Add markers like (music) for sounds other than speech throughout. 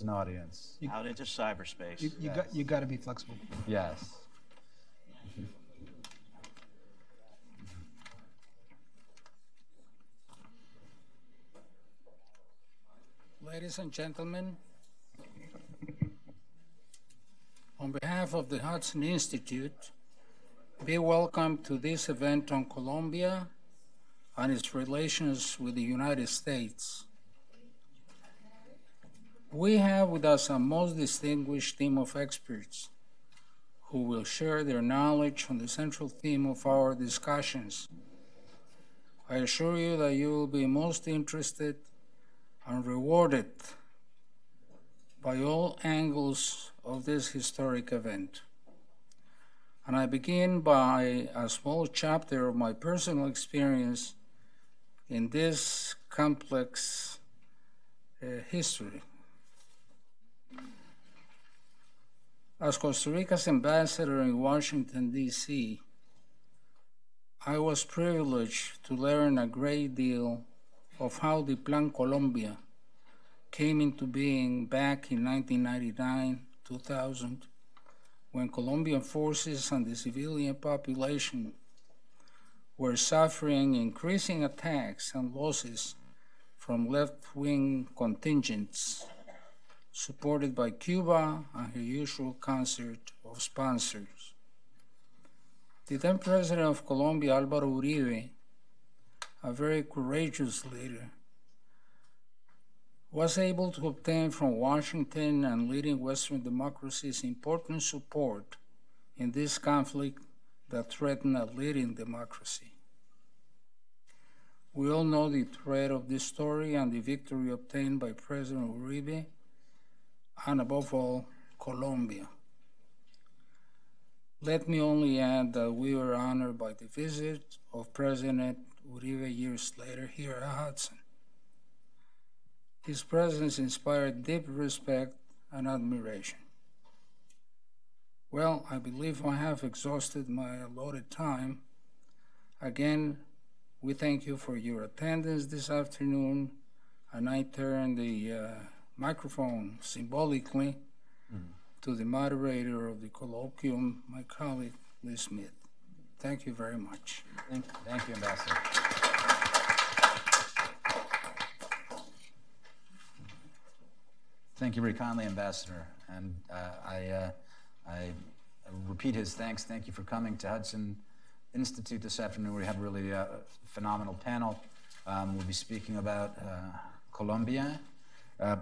an audience. You, out into cyberspace. You, you got you got to be flexible. Yes. Ladies and gentlemen, on behalf of the Hudson Institute, be welcome to this event on Colombia and its relations with the United States. We have with us a most distinguished team of experts who will share their knowledge on the central theme of our discussions. I assure you that you will be most interested and rewarded by all angles of this historic event. And I begin by a small chapter of my personal experience in this complex uh, history. As Costa Rica's ambassador in Washington, D.C., I was privileged to learn a great deal of how the Plan Colombia came into being back in 1999 2000 when Colombian forces and the civilian population were suffering increasing attacks and losses from left wing contingents supported by Cuba and her usual concert of sponsors. The then president of Colombia, Alvaro Uribe, a very courageous leader, was able to obtain from Washington and leading Western democracies important support in this conflict that threatened a leading democracy. We all know the thread of this story and the victory obtained by President Uribe and above all, Colombia. Let me only add that we were honored by the visit of President Uribe years later here at Hudson. His presence inspired deep respect and admiration. Well, I believe I have exhausted my allotted time. Again, we thank you for your attendance this afternoon, and I turn the uh, microphone symbolically mm. to the moderator of the colloquium, my colleague Lee Smith. Thank you very much. Thank, thank you, Ambassador. Thank you very kindly, Ambassador. And uh, I, uh, I repeat his thanks. Thank you for coming to Hudson Institute this afternoon. We have a really a phenomenal panel. Um, we'll be speaking about uh, Colombia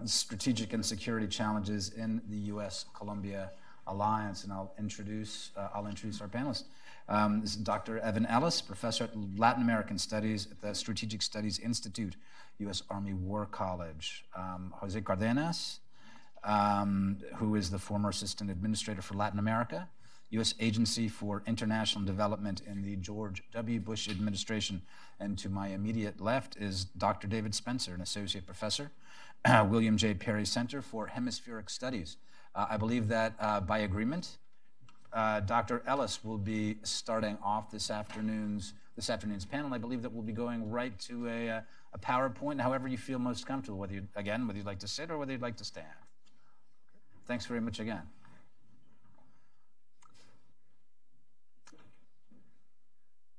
strategic and security challenges in the U.S.-Colombia alliance, and I'll introduce uh, I'll introduce our panelists. Um, this is Dr. Evan Ellis, professor at Latin American Studies at the Strategic Studies Institute, U.S. Army War College. Um, Jose Cardenas, um, who is the former assistant administrator for Latin America, U.S. Agency for International Development in the George W. Bush administration. And to my immediate left is Dr. David Spencer, an associate professor (clears throat) William J. Perry Center for Hemispheric Studies. Uh, I believe that uh, by agreement, uh, Dr. Ellis will be starting off this afternoon's this afternoon's panel. I believe that we'll be going right to a, uh, a PowerPoint, however you feel most comfortable, whether you, again, whether you'd like to sit or whether you'd like to stand. Thanks very much again.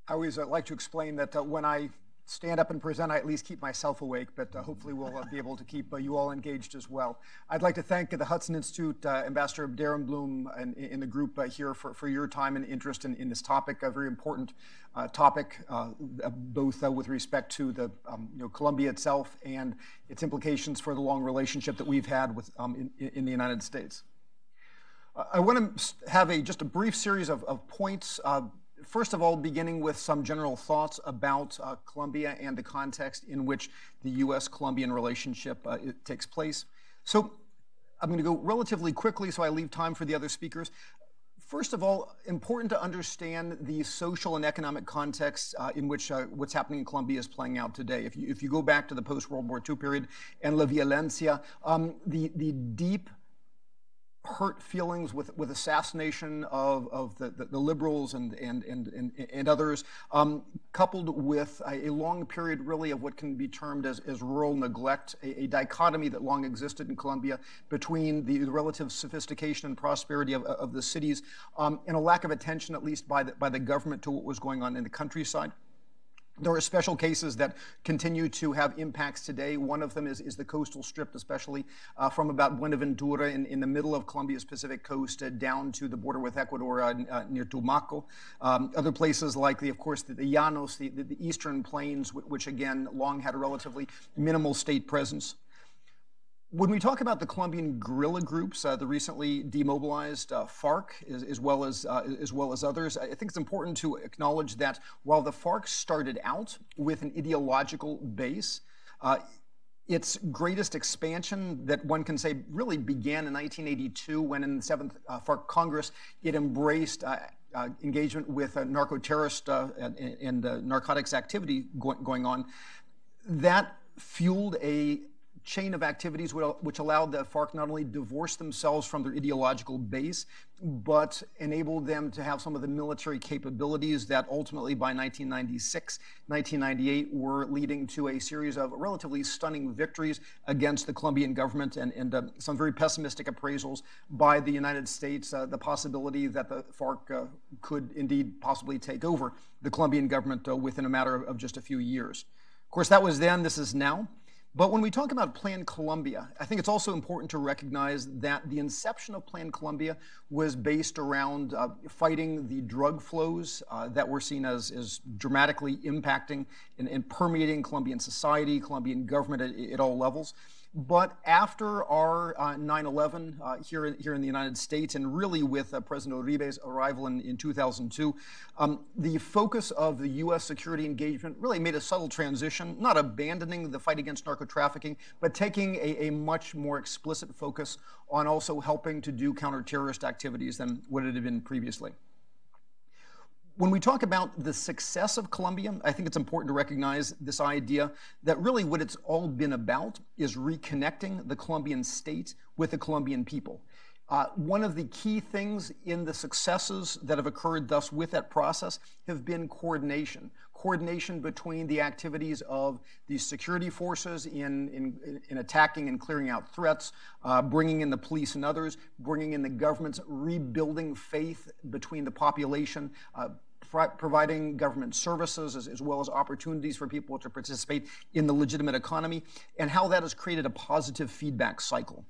I always uh, like to explain that uh, when I stand up and present, I at least keep myself awake, but uh, hopefully we'll uh, be able to keep uh, you all engaged as well. I'd like to thank the Hudson Institute, uh, Ambassador Daremblum, and in the group uh, here for, for your time and interest in, in this topic, a very important uh, topic, both with respect to the um, you know, Colombia itself and its implications for the long relationship that we've had with, um, in, in the United States. I want to have a, just a brief series of, of points first of all, beginning with some general thoughts about uh, Colombia and the context in which the U.S.-Colombian relationship uh, takes place. So I'm going to go relatively quickly so I leave time for the other speakers. First of all, important to understand the social and economic context uh, in which uh, what's happening in Colombia is playing out today. If you, if you go back to the post-World War II period and La Violencia, um, the, the deep hurt feelings with, with assassination of, of the, the, the liberals and, and, and, and, and others, um, coupled with a, a, long period really of what can be termed as, as rural neglect, a, a dichotomy that long existed in Colombia between the, relative sophistication and prosperity of, of the cities um, and a lack of attention, at least by the, by the government, to what was going on in the countryside. There are special cases that continue to have impacts today. One of them is, is the coastal strip, especially uh, from about Buenaventura in, in the middle of Colombia's Pacific coast uh, down to the border with Ecuador uh, uh near Tumaco. Um, other places like, the, of course, the, the Llanos, the, the, the eastern plains, which again long had a relatively minimal state presence. When we talk about the Colombian guerrilla groups, uh, the recently demobilized uh, FARC, as, as well as uh, as well as others, I think it's important to acknowledge that while the FARC started out with an ideological base, uh, its greatest expansion that one can say really began in 1982 when in the Seventh uh, FARC Congress it embraced uh, engagement with narco-terrorist and, and narcotics activity go- going on. That fueled a chain of activities which allowed the FARC not only divorce themselves from their ideological base, but enabled them to have some of the military capabilities that ultimately by 1996, 1998 were leading to a series of relatively stunning victories against the Colombian government and, and uh, some very pessimistic appraisals by the United States, uh, the possibility that the FARC uh, could indeed possibly take over the Colombian government uh, within a matter of, of just a few years. Of course, that was then, this is now. But when we talk about Plan Colombia, I think it's also important to recognize that the inception of Plan Colombia was based around uh, fighting the drug flows uh, that were seen as, as dramatically impacting and, and permeating Colombian society, Colombian government at, at all levels. But after our uh, 9 uh, 11 uh, here, here in the United States, and really with uh, President Uribe's arrival in, in 2002, um, the focus of the U.S. security engagement really made a subtle transition, not abandoning the fight against narco trafficking, but taking a, a much more explicit focus on also helping to do counter-terrorist activities than what it had been previously when we talk about the success of Colombia, I think it's important to recognize this idea that really what it's all been about is reconnecting the Colombian state with the Colombian people. Uh, one of the key things in the successes that have occurred thus with that process have been coordination. Coordination between the activities of the security forces in, in, in attacking and clearing out threats, uh, bringing in the police and others, bringing in the government's rebuilding faith between the population, uh, providing government services as, as, well as opportunities for people to participate in the legitimate economy, and how that has created a positive feedback cycle.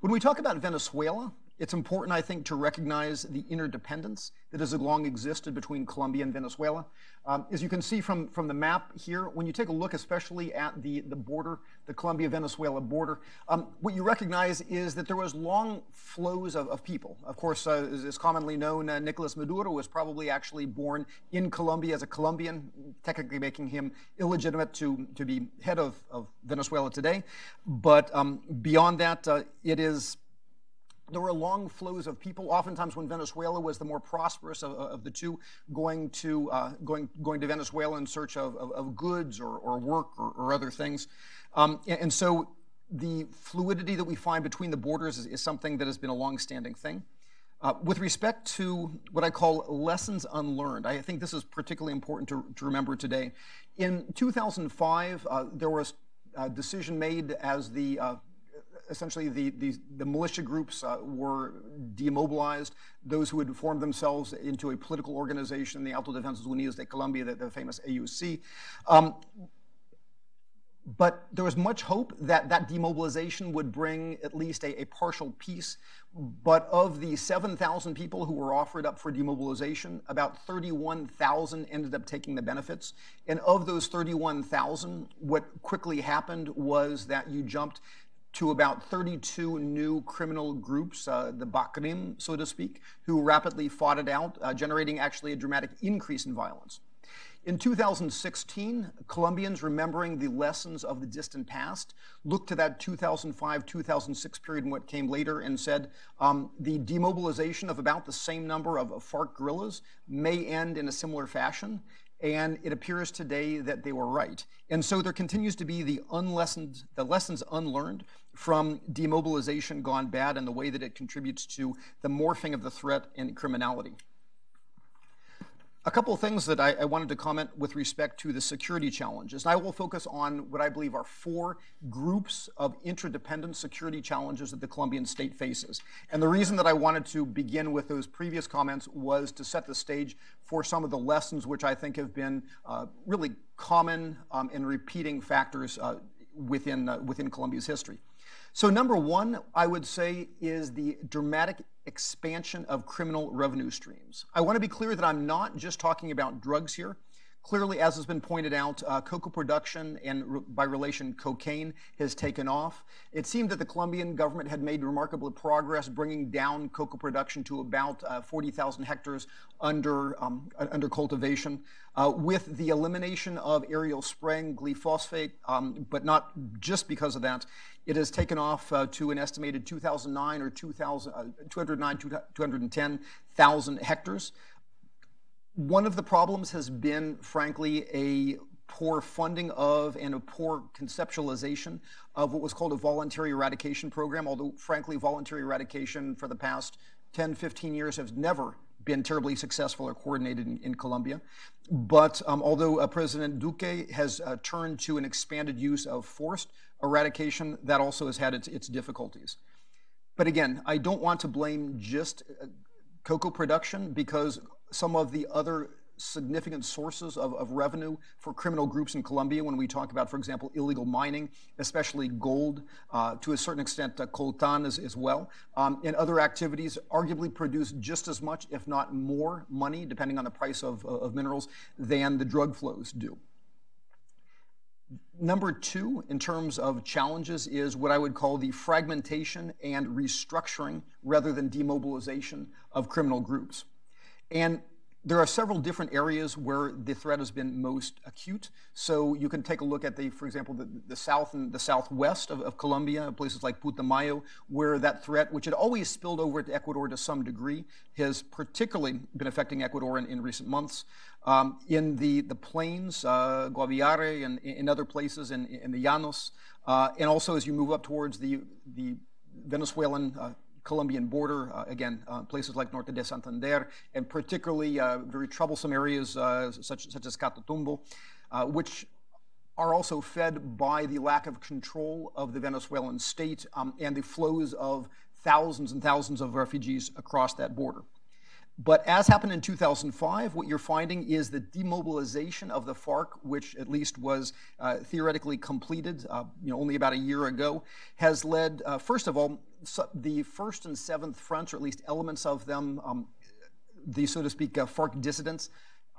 When we talk about Venezuela, it's important, I think, to recognize the interdependence that has long existed between Colombia and Venezuela. Um, as you can see from, from the map here, when you take a look especially at the, the border, the Colombia-Venezuela border, um, what you recognize is that there was long flows of, of people. Of course, uh, as is commonly known, uh, Nicolas Maduro was probably actually born in Colombia as a Colombian, technically making him illegitimate to, to be head of, of Venezuela today. But um, beyond that, uh, it is there were long flows of people. Oftentimes, when Venezuela was the more prosperous of, of the two, going to uh, going going to Venezuela in search of, of, of goods or, or work or, or, other things, um, and, so the fluidity that we find between the borders is, is something that has been a long-standing thing. Uh, with respect to what I call lessons unlearned, I think this is particularly important to, to remember today. In 2005, uh, there was a decision made as the uh, essentially the, the, the, militia groups uh, were demobilized. Those who had formed themselves into a political organization, the Autodefensas Unidas de Colombia, the, the famous AUC. Um, but there was much hope that that demobilization would bring at least a, a partial peace. But of the 7,000 people who were offered up for demobilization, about 31,000 ended up taking the benefits. And of those 31,000, what quickly happened was that you jumped to about 32 new criminal groups, uh, the BACRIM, so to speak, who rapidly fought it out, uh, generating actually a dramatic increase in violence. In 2016, Colombians, remembering the lessons of the distant past, looked to that 2005 2006 period and what came later and said um, the demobilization of about the same number of FARC guerrillas may end in a similar fashion. And it appears today that they were right. And so there continues to be the unlessoned, the lessons unlearned from demobilization gone bad and the way that it contributes to the morphing of the threat and criminality. A couple of things that I, I, wanted to comment with respect to the security challenges. And I will focus on what I believe are four groups of interdependent security challenges that the Colombian state faces. And the reason that I wanted to begin with those previous comments was to set the stage for some of the lessons which I think have been uh, really common um, and repeating factors uh, within, uh, within Colombia's history. So, number one, I would say, is the dramatic expansion of criminal revenue streams. I want to be clear that I'm not just talking about drugs here. Clearly, as has been pointed out, uh, coca production and re- by relation cocaine has taken off. It seemed that the Colombian government had made remarkable progress bringing down coca production to about uh, 40,000 hectares under, um, under cultivation. Uh, with the elimination of aerial spraying, glyphosate, um, but not just because of that, it has taken off uh, to an estimated 2009 or 2000, uh, 209, 210,000 hectares. One of the problems has been, frankly, a poor funding of and a poor conceptualization of what was called a voluntary eradication program, although, frankly, voluntary eradication for the past 10, 15 years has never been terribly successful or coordinated in, in Colombia. But um, although uh, President Duque has uh, turned to an expanded use of forced eradication, that also has had its, its difficulties. But again, I don't want to blame just uh, coca production because some of the other significant sources of, of revenue for criminal groups in Colombia when we talk about, for example, illegal mining, especially gold, uh, to a certain extent, uh, coltan as, as well, um, and other activities arguably produce just as much, if not more, money, depending on the price of, of minerals, than the drug flows do. Number two, in terms of challenges, is what I would call the fragmentation and restructuring rather than demobilization of criminal groups. And there are several different areas where the threat has been most acute. So you can take a look at the, for example, the, the south and the southwest of, of, Colombia, places like Putumayo, where that threat, which had always spilled over to Ecuador to some degree, has particularly been affecting Ecuador in, in recent months. Um, in the, the plains, uh, Guaviare and in other places in, in the Llanos, uh, and also as you move up towards the, the Venezuelan uh, Colombian border, uh, again, uh, places like Norte de Santander, and particularly uh, very troublesome areas such, such as Catatumbo, which are also fed by the lack of control of the Venezuelan state um, and the flows of thousands and thousands of refugees across that border. But as happened in 2005, what you're finding is the demobilization of the FARC, which at least was uh, theoretically completed uh, you know, only about a year ago, has led, uh, first of all, so the first and seventh fronts, or at least elements of them, um, the so to speak uh, FARC dissidents,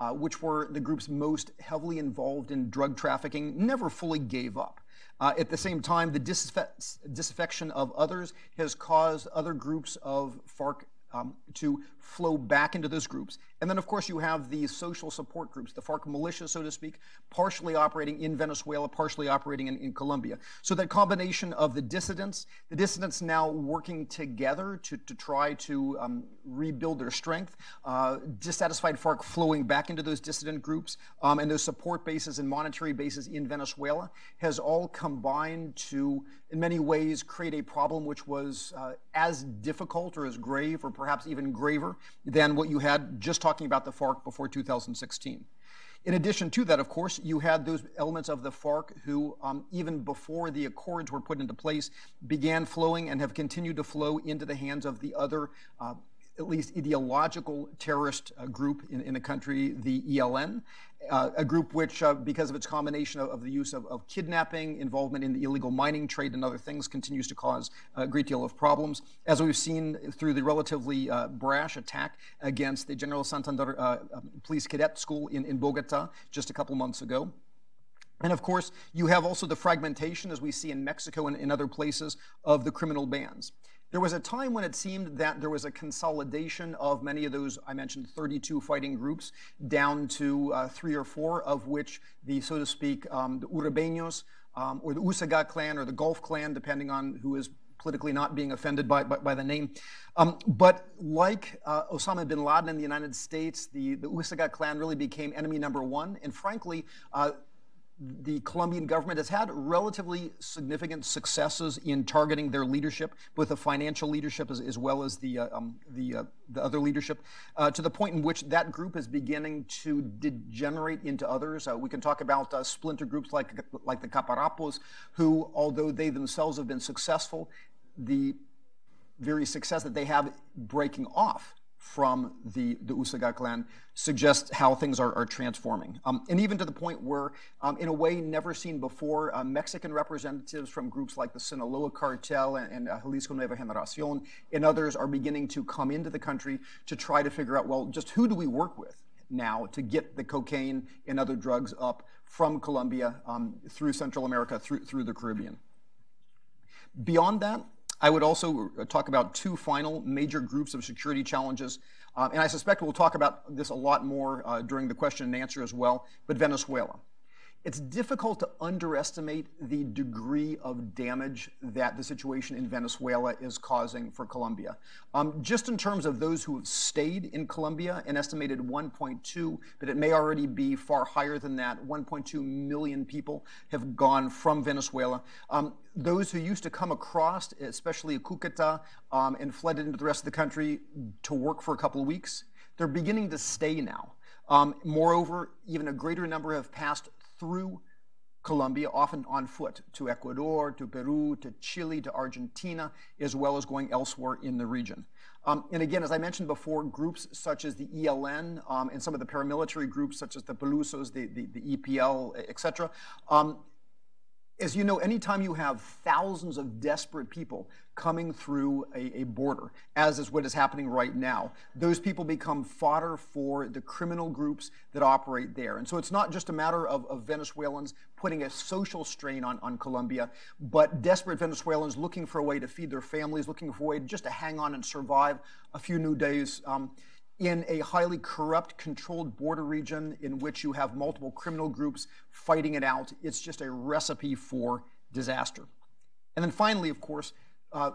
uh, which were the groups most heavily involved in drug trafficking, never fully gave up. Uh, at the same time, the disaffection of others has caused other groups of FARC um, to flow back into those groups. And then, of course, you have the social support groups, the FARC militia, so to speak, partially operating in Venezuela, partially operating in, in Colombia. So that combination of the dissidents, the dissidents now working together to, to try to um, rebuild their strength, uh, dissatisfied FARC flowing back into those dissident groups, um, and those support bases and monetary bases in Venezuela has all combined to, in many ways, create a problem which was uh, as difficult or as grave or perhaps even graver than what you had just talking about the FARC before 2016. In addition to that, of course, you had those elements of the FARC who, um, even before the accords were put into place, began flowing and have continued to flow into the hands of the other uh, at least ideological terrorist uh, group in, in the country, the ELN, uh, a group which, uh, because of its combination of, of the use of, of, kidnapping, involvement in the illegal mining trade, and other things, continues to cause a great deal of problems. As we've seen through the relatively uh, brash attack against the General Santander uh, um, Police Cadet School in, in Bogota just a couple months ago. And of course, you have also the fragmentation, as we see in Mexico and in other places, of the criminal bands. There was a time when it seemed that there was a consolidation of many of those, I mentioned 32 fighting groups, down to uh, three or four, of which the, so to speak, um, the Urabeños um, or the Usuga clan or the Gulf clan, depending on who is politically not being offended by, by, by the name. Um, but like uh, Osama bin Laden in the United States, the, the Usuga clan really became enemy number one. And frankly, uh, the Colombian government has had relatively significant successes in targeting their leadership, both the financial leadership as, as well as the, uh, um, the, uh, the, other leadership, uh, to the point in which that group is beginning to degenerate into others. Uh, we can talk about uh, splinter groups like, like the Caparrapos, who, although they themselves have been successful, the very success that they have breaking off from the, the Usuga clan suggests how things are, are transforming. Um, and even to the point where, um, in a way never seen before, uh, Mexican representatives from groups like the Sinaloa cartel and, and uh, Jalisco Nueva Generacion and others are beginning to come into the country to try to figure out, well, just who do we work with now to get the cocaine and other drugs up from Colombia um, through Central America, through, through the Caribbean. Beyond that, I would also uh, talk about two final major groups of security challenges. Um, and I suspect we'll talk about this a lot more uh, during the question and answer as well, but Venezuela. It's difficult to underestimate the degree of damage that the situation in Venezuela is causing for Colombia. Um, just in terms of those who have stayed in Colombia, an estimated 1.2, but it may already be far higher than that, 1.2 million people have gone from Venezuela. Um, those who used to come across, especially Cucuta, um, and fled into the rest of the country to work for a couple of weeks, they're beginning to stay now. Um, moreover, even a greater number have passed through Colombia, often on foot, to Ecuador, to Peru, to Chile, to Argentina, as well as going elsewhere in the region. Um, and again, as I mentioned before, groups such as the ELN um, and some of the paramilitary groups such as the Pelusos, the, the, the EPL, et cetera, um, as you know, anytime you have thousands of desperate people coming through a, a, border, as is what is happening right now, those people become fodder for the criminal groups that operate there. And so it's not just a matter of, of Venezuelans putting a social strain on, on Colombia, but desperate Venezuelans looking for a way to feed their families, looking for a way just to hang on and survive a few new days. Um, in a highly corrupt, controlled border region in which you have multiple criminal groups fighting it out. It's just a recipe for disaster. And then finally, of course, uh,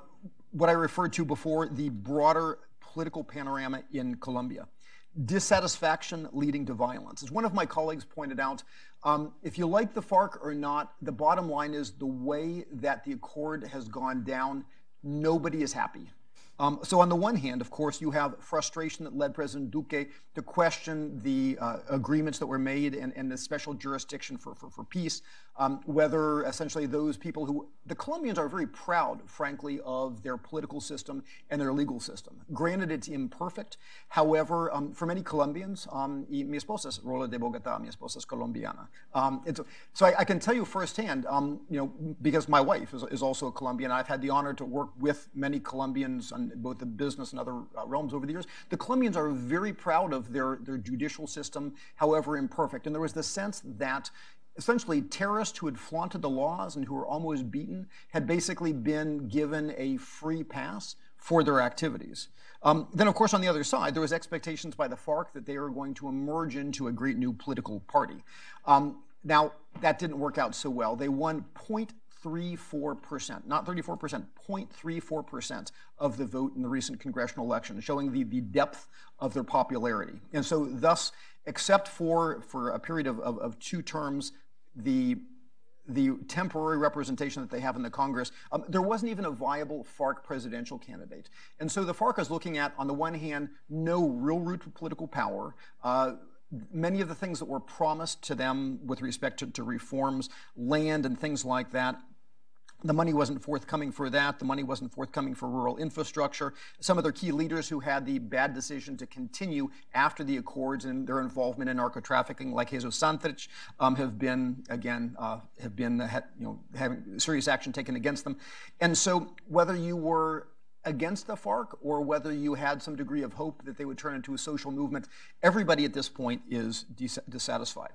what I referred to before, the broader political panorama in Colombia. Dissatisfaction leading to violence. As one of my colleagues pointed out, um, if you like the FARC or not, the bottom line is the way that the accord has gone down, nobody is happy. Um, so on the one hand, of course, you have frustration that led President Duque to question the uh, agreements that were made and, and, the special jurisdiction for, for, for peace, um, whether essentially those people who, the Colombians are very proud, frankly, of their political system and their legal system. Granted, it's imperfect. However, um, for many Colombians, um, y mi esposa es Rola de Bogotá, mi esposa es colombiana. Um, so I, I, can tell you firsthand, um, you know, because my wife is, is also a Colombian, I've had the honor to work with many Colombians on both the business and other uh, realms over the years. The Colombians are very proud of their, their judicial system, however imperfect. And there was the sense that essentially terrorists who had flaunted the laws and who were almost beaten had basically been given a free pass for their activities. Um, then, of course, on the other side, there was expectations by the FARC that they were going to emerge into a great new political party. Um, now, that didn't work out so well. They won 0.34%, not 34%, 0.34% of the vote in the recent congressional election, showing the, the depth of their popularity. And so, thus, except for, for a period of, of, of two terms, the the temporary representation that they have in the Congress, um, there wasn't even a viable FARC presidential candidate. And so the FARC is looking at, on the one hand, no real route to political power. Uh, many of the things that were promised to them with respect to, to reforms, land and things like that, the money wasn't forthcoming for that. The money wasn't forthcoming for rural infrastructure. Some of their key leaders who had the bad decision to continue after the accords and their involvement in narco trafficking, like Jesus Santrich, um, have been again uh, have been uh, you know having serious action taken against them. And so, whether you were against the FARC or whether you had some degree of hope that they would turn into a social movement, everybody at this point is dis- dissatisfied.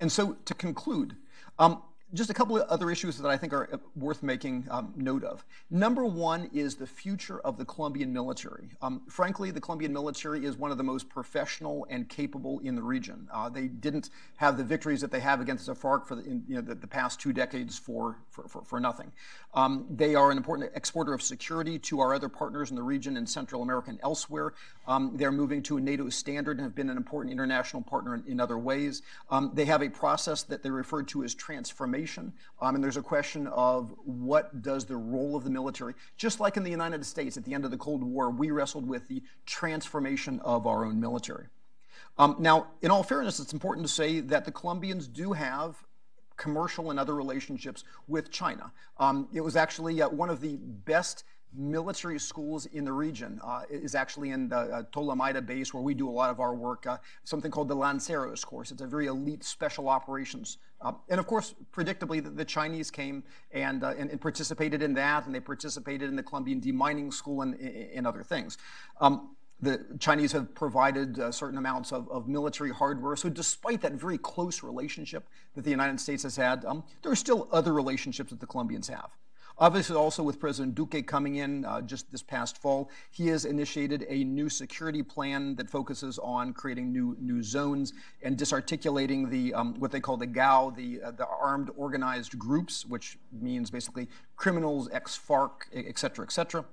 And so, to conclude. Um, just a couple of other issues that I think are uh, worth making um, note of. Number one is the future of the Colombian military. Um, frankly, the Colombian military is one of the most professional and capable in the region. Uh, they didn't have the victories that they have against the FARC for the, in, you know, the, the, past two decades for, for, for, for nothing. Um, they are an important exporter of security to our other partners in the region in Central America and elsewhere. Um, they're moving to a NATO standard and have been an important international partner in, in other ways. Um, they have a process that they refer to as transformation. Um, and there's a question of what does the role of the military, just like in the United States at the end of the Cold War, we wrestled with the transformation of our own military. Um, now, in all fairness, it's important to say that the Colombians do have commercial and other relationships with China. Um, it was actually uh, one of the best military schools in the region uh, is actually in the uh, base where we do a lot of our work, uh, something called the Lanceros course. It's a very elite special operations. Uh, and of course, predictably, the, the Chinese came and, uh, and, and, participated in that, and they participated in the Colombian demining school and, and other things. Um, the Chinese have provided uh, certain amounts of, of, military hardware. So, despite that very close relationship that the United States has had, um, there are still other relationships that the Colombians have. Obviously, also with President Duque coming in uh, just this past fall, he has initiated a new security plan that focuses on creating new new zones and disarticulating the um, what they call the GAO, the uh, the armed organized groups, which means basically criminals, ex-FARC, et cetera, et cetera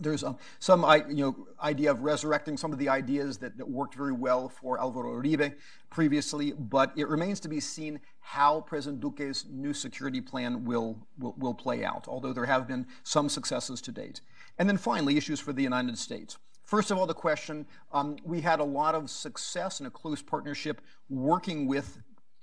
there's um, some you know, idea of resurrecting some of the ideas that, that, worked very well for Alvaro Uribe previously, but it remains to be seen how President Duque's new security plan will, will, will play out, although there have been some successes to date. And then finally, issues for the United States. First of all, the question um, we had a lot of success and a close partnership working with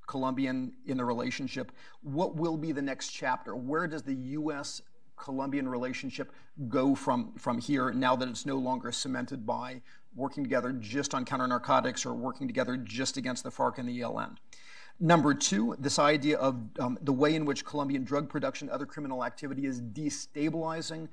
Colombian in the relationship. What will be the next chapter? Where does the U.S. Colombian relationship go from, from here now that it's no longer cemented by working together just on counter narcotics or working together just against the FARC and the ELN? Number two, this idea of um, the way in which Colombian drug production, other criminal activity is destabilizing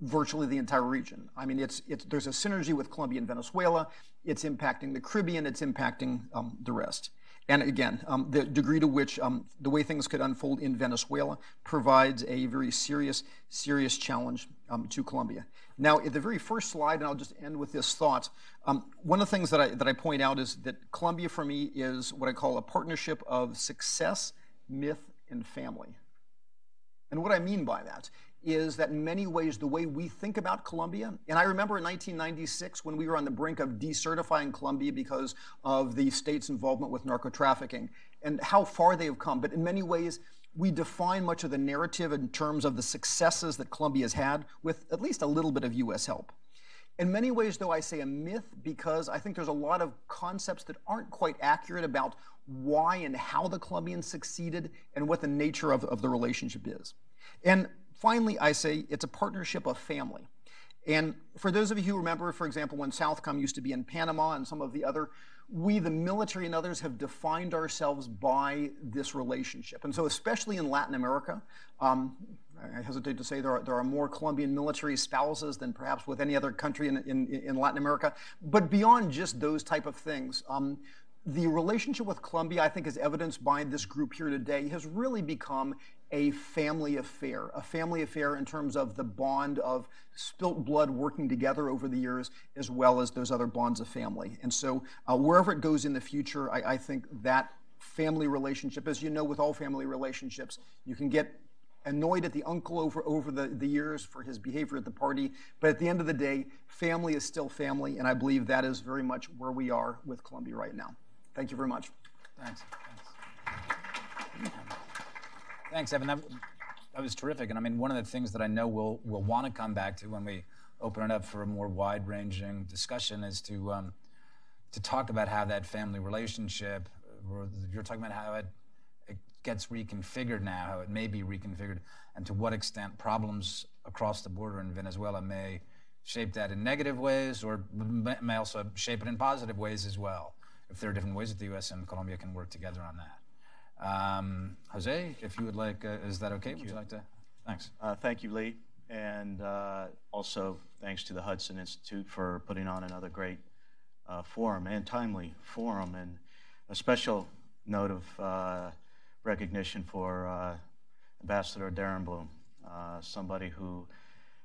virtually the entire region. I mean, it's, it's, there's a synergy with Colombia and Venezuela. It's impacting the Caribbean. It's impacting um, the rest. And again, um, the degree to which um, the way things could unfold in Venezuela provides a very serious, serious challenge um, to Colombia. Now, at the very first slide, and I'll just end with this thought, um, one of the things that I, that I point out is that Colombia for me is what I call a partnership of success, myth, and family. And what I mean by that is that in many ways the way we think about Colombia, and I remember in 1996 when we were on the brink of decertifying Colombia because of the state's involvement with narco trafficking and how far they have come. But in many ways, we define much of the narrative in terms of the successes that Colombia has had with at least a little bit of U.S. help. In many ways, though, I say a myth because I think there's a lot of concepts that aren't quite accurate about why and how the Colombians succeeded and what the nature of, of the relationship is. And Finally, I say it's a partnership of family. And for those of you who remember, for example, when Southcom used to be in Panama and some of the other, we, the military and others, have defined ourselves by this relationship. And so, especially in Latin America, um, I hesitate to say there are, there are more Colombian military spouses than perhaps with any other country in, in, in Latin America. But beyond just those type of things, um, the relationship with Colombia, I think, is evidenced by this group here today, has really become a family affair, a family affair in terms of the bond of spilt blood working together over the years, as well as those other bonds of family. And so, uh, wherever it goes in the future, I, I think that family relationship, as you know, with all family relationships, you can get annoyed at the uncle over, over the, the years for his behavior at the party. But at the end of the day, family is still family, and I believe that is very much where we are with Colombia right now. Thank you very much. Thanks, Thanks Evan. That, that was terrific. And I mean, one of the things that I know we'll, we'll want to come back to when we open it up for a more wide ranging discussion is to, um, to talk about how that family relationship, you're talking about how it, it gets reconfigured now, how it may be reconfigured, and to what extent problems across the border in Venezuela may shape that in negative ways or may also shape it in positive ways as well if there are different ways that the U.S. and Colombia can work together on that. Um, Jose, if you would like, uh, is that okay? Thank would you. you like to? Thanks. Uh, thank you, Lee. And uh, also thanks to the Hudson Institute for putting on another great uh, forum and timely forum. And a special note of uh, recognition for uh, Ambassador Daremblum uh, somebody who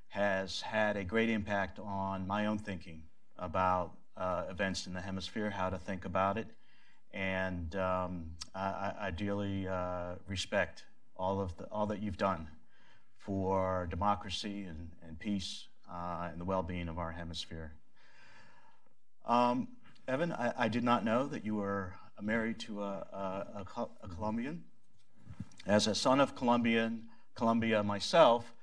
has had a great impact on my own thinking about uh, events in the hemisphere, how to think about it, and um, I, I, dearly uh, respect all of the, all that you've done for democracy and, and peace uh, and the well-being of our hemisphere. Um, Evan, I, I, did not know that you were married to a, a, a, Colombian. As a son of Colombian, Colombia myself,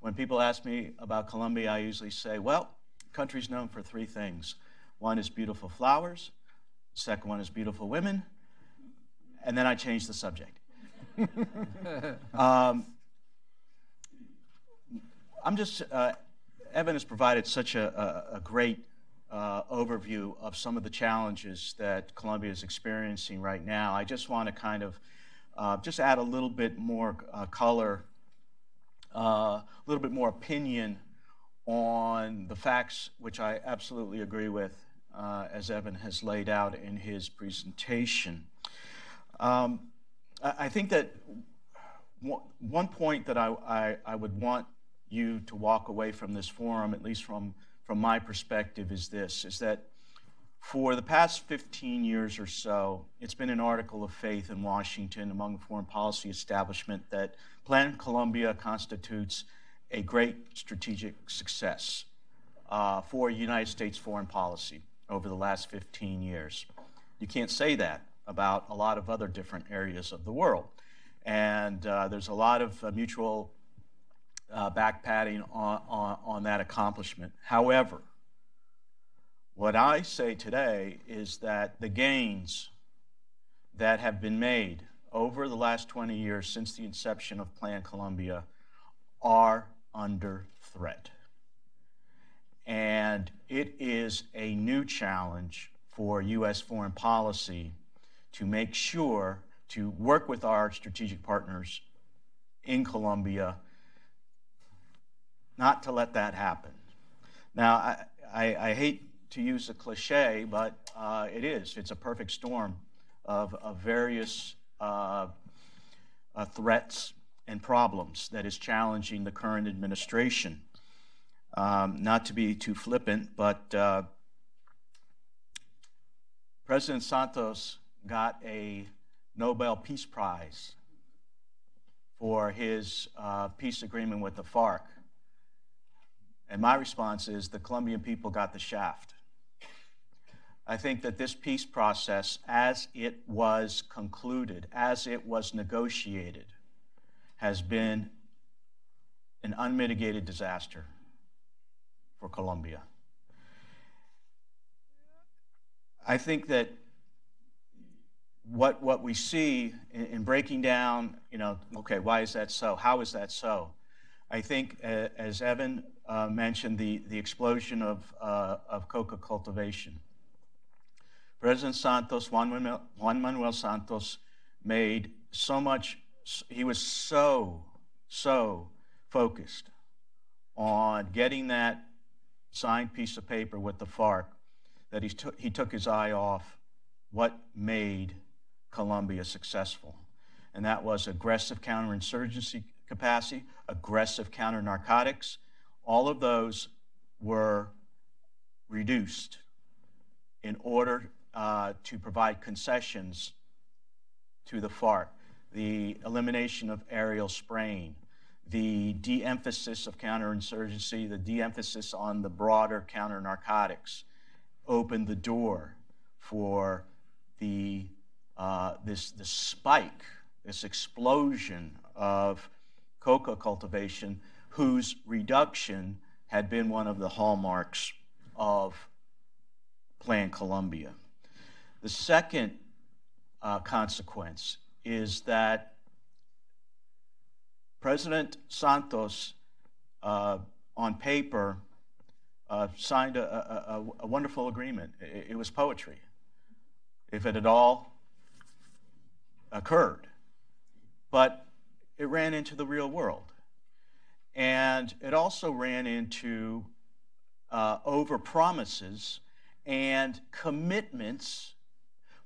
when people ask me about Colombia, I usually say, well, country's known for three things. One is beautiful flowers, second one is beautiful women, and then I change the subject. (laughs) um, I'm just, uh, Evan has provided such a, a, a great uh, overview of some of the challenges that Colombia is experiencing right now. I just want to kind of uh, just add a little bit more uh, color, uh, a little bit more opinion on the facts, which I absolutely agree with, uh, as Evan has laid out in his presentation. Um, I think that one point that I, I, I would want you to walk away from this forum, at least from from my perspective is this is that for the past 15 years or so, it's been an article of faith in Washington among the foreign policy establishment that Plan Colombia constitutes a great strategic success uh, for United States foreign policy over the last 15 years. You can't say that about a lot of other different areas of the world. And uh, there's a lot of uh, mutual uh, on, on, on that accomplishment. However, what I say today is that the gains that have been made over the last 20 years since the inception of Plan Colombia are under threat. And it is a new challenge for U.S. foreign policy to make sure to work with our strategic partners in Colombia not to let that happen. Now, I, I, I hate to use a cliche, but uh, it is. It's a perfect storm of, of various uh, uh, threats and problems that is challenging the current administration. Um, not to be too flippant, but uh, President Santos got a Nobel Peace Prize for his uh, peace agreement with the FARC. And my response is the Colombian people got the shaft. I think that this peace process, as it was concluded, as it was negotiated, has been an unmitigated disaster for Colombia. I think that what, what we see in, in, breaking down, you know, okay, why is that so? How is that so? I think, uh, as Evan uh, mentioned the, the explosion of, uh, of coca cultivation. President Santos, Juan Manuel, Juan Manuel Santos, made so much, he was so, so focused on getting that signed piece of paper with the FARC that he, took he took his eye off what made Colombia successful. And that was aggressive counterinsurgency capacity, aggressive counter narcotics, all of those were reduced in order uh, to provide concessions to the FARC. The elimination of aerial spraying, the de emphasis of counterinsurgency, the de emphasis on the broader counter narcotics opened the door for the, uh, this, this spike, this explosion of coca cultivation whose reduction had been one of the hallmarks of Plan Colombia. The second uh, consequence is that President Santos, uh, on paper, uh, signed a, a, a, wonderful agreement. It, it was poetry. If it had all occurred. But it ran into the real world. And it also ran into uh, over promises and commitments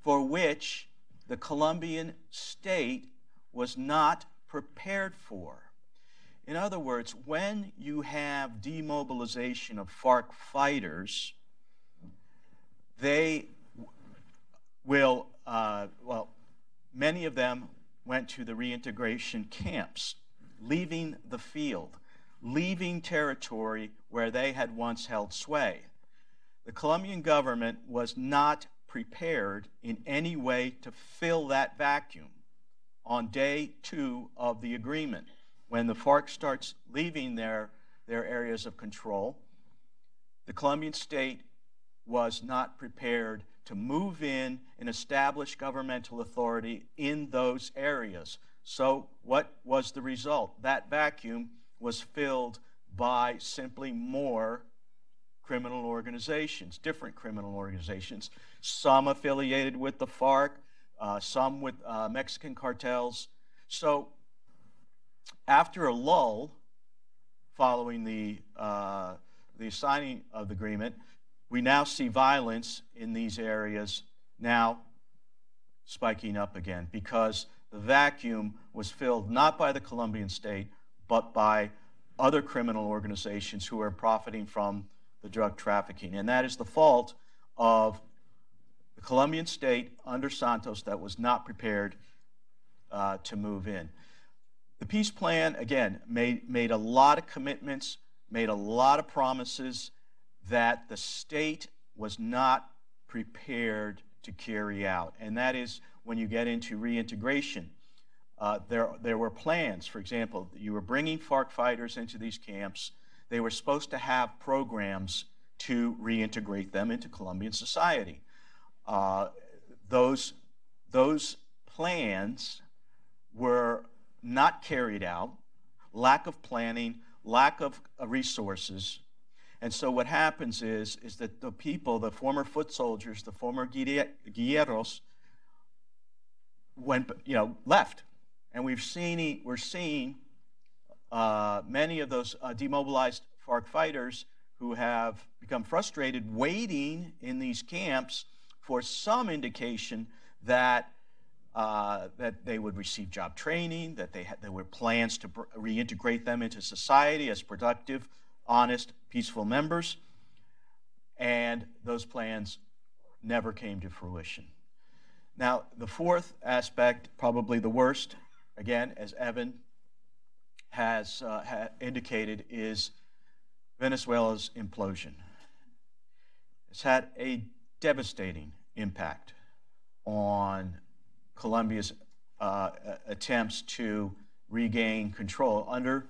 for which the Colombian state was not prepared for. In other words, when you have demobilization of FARC fighters, they will, uh, well, many of them went to the reintegration camps, leaving the field, leaving territory where they had once held sway. The Colombian government was not prepared in any way to fill that vacuum on day two of the agreement. When the FARC starts leaving their, their areas of control, the Colombian state was not prepared to move in and establish governmental authority in those areas. So, what was the result? That vacuum was filled by simply more criminal organizations, different criminal organizations, some affiliated with the FARC, uh, some with uh, Mexican cartels. So, after a lull following the, uh, the signing of the agreement, we now see violence in these areas now spiking up again because the vacuum was filled not by the Colombian state, but by other criminal organizations who are profiting from the drug trafficking. And that is the fault of Colombian state under Santos that was not prepared uh, to move in. The peace plan, again, made, made a lot of commitments, made a lot of promises that the state was not prepared to carry out. And that is when you get into reintegration. Uh, there, there were plans, for example, you were bringing FARC fighters into these camps. They were supposed to have programs to reintegrate them into Colombian society. Uh, those, those plans were not carried out, lack of planning, lack of uh, resources. And so what happens is, is that the people, the former foot soldiers, the former guerreros, went, you know, left. And we've seen, we're seeing uh, many of those uh, demobilized FARC fighters who have become frustrated waiting in these camps for some indication that uh, that they would receive job training, that they had, there were plans to reintegrate them into society as productive, honest, peaceful members, and those plans never came to fruition. Now, the fourth aspect, probably the worst, again, as Evan has uh, ha indicated, is Venezuela's implosion. It's had a devastating impact on Colombia's uh, attempts to regain control under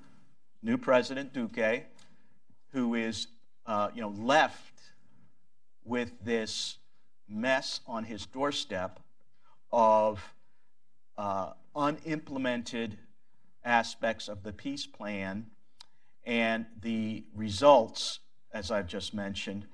new President Duque, who is, uh, you know, left with this mess on his doorstep of uh, unimplemented aspects of the peace plan and the results, as I've just mentioned.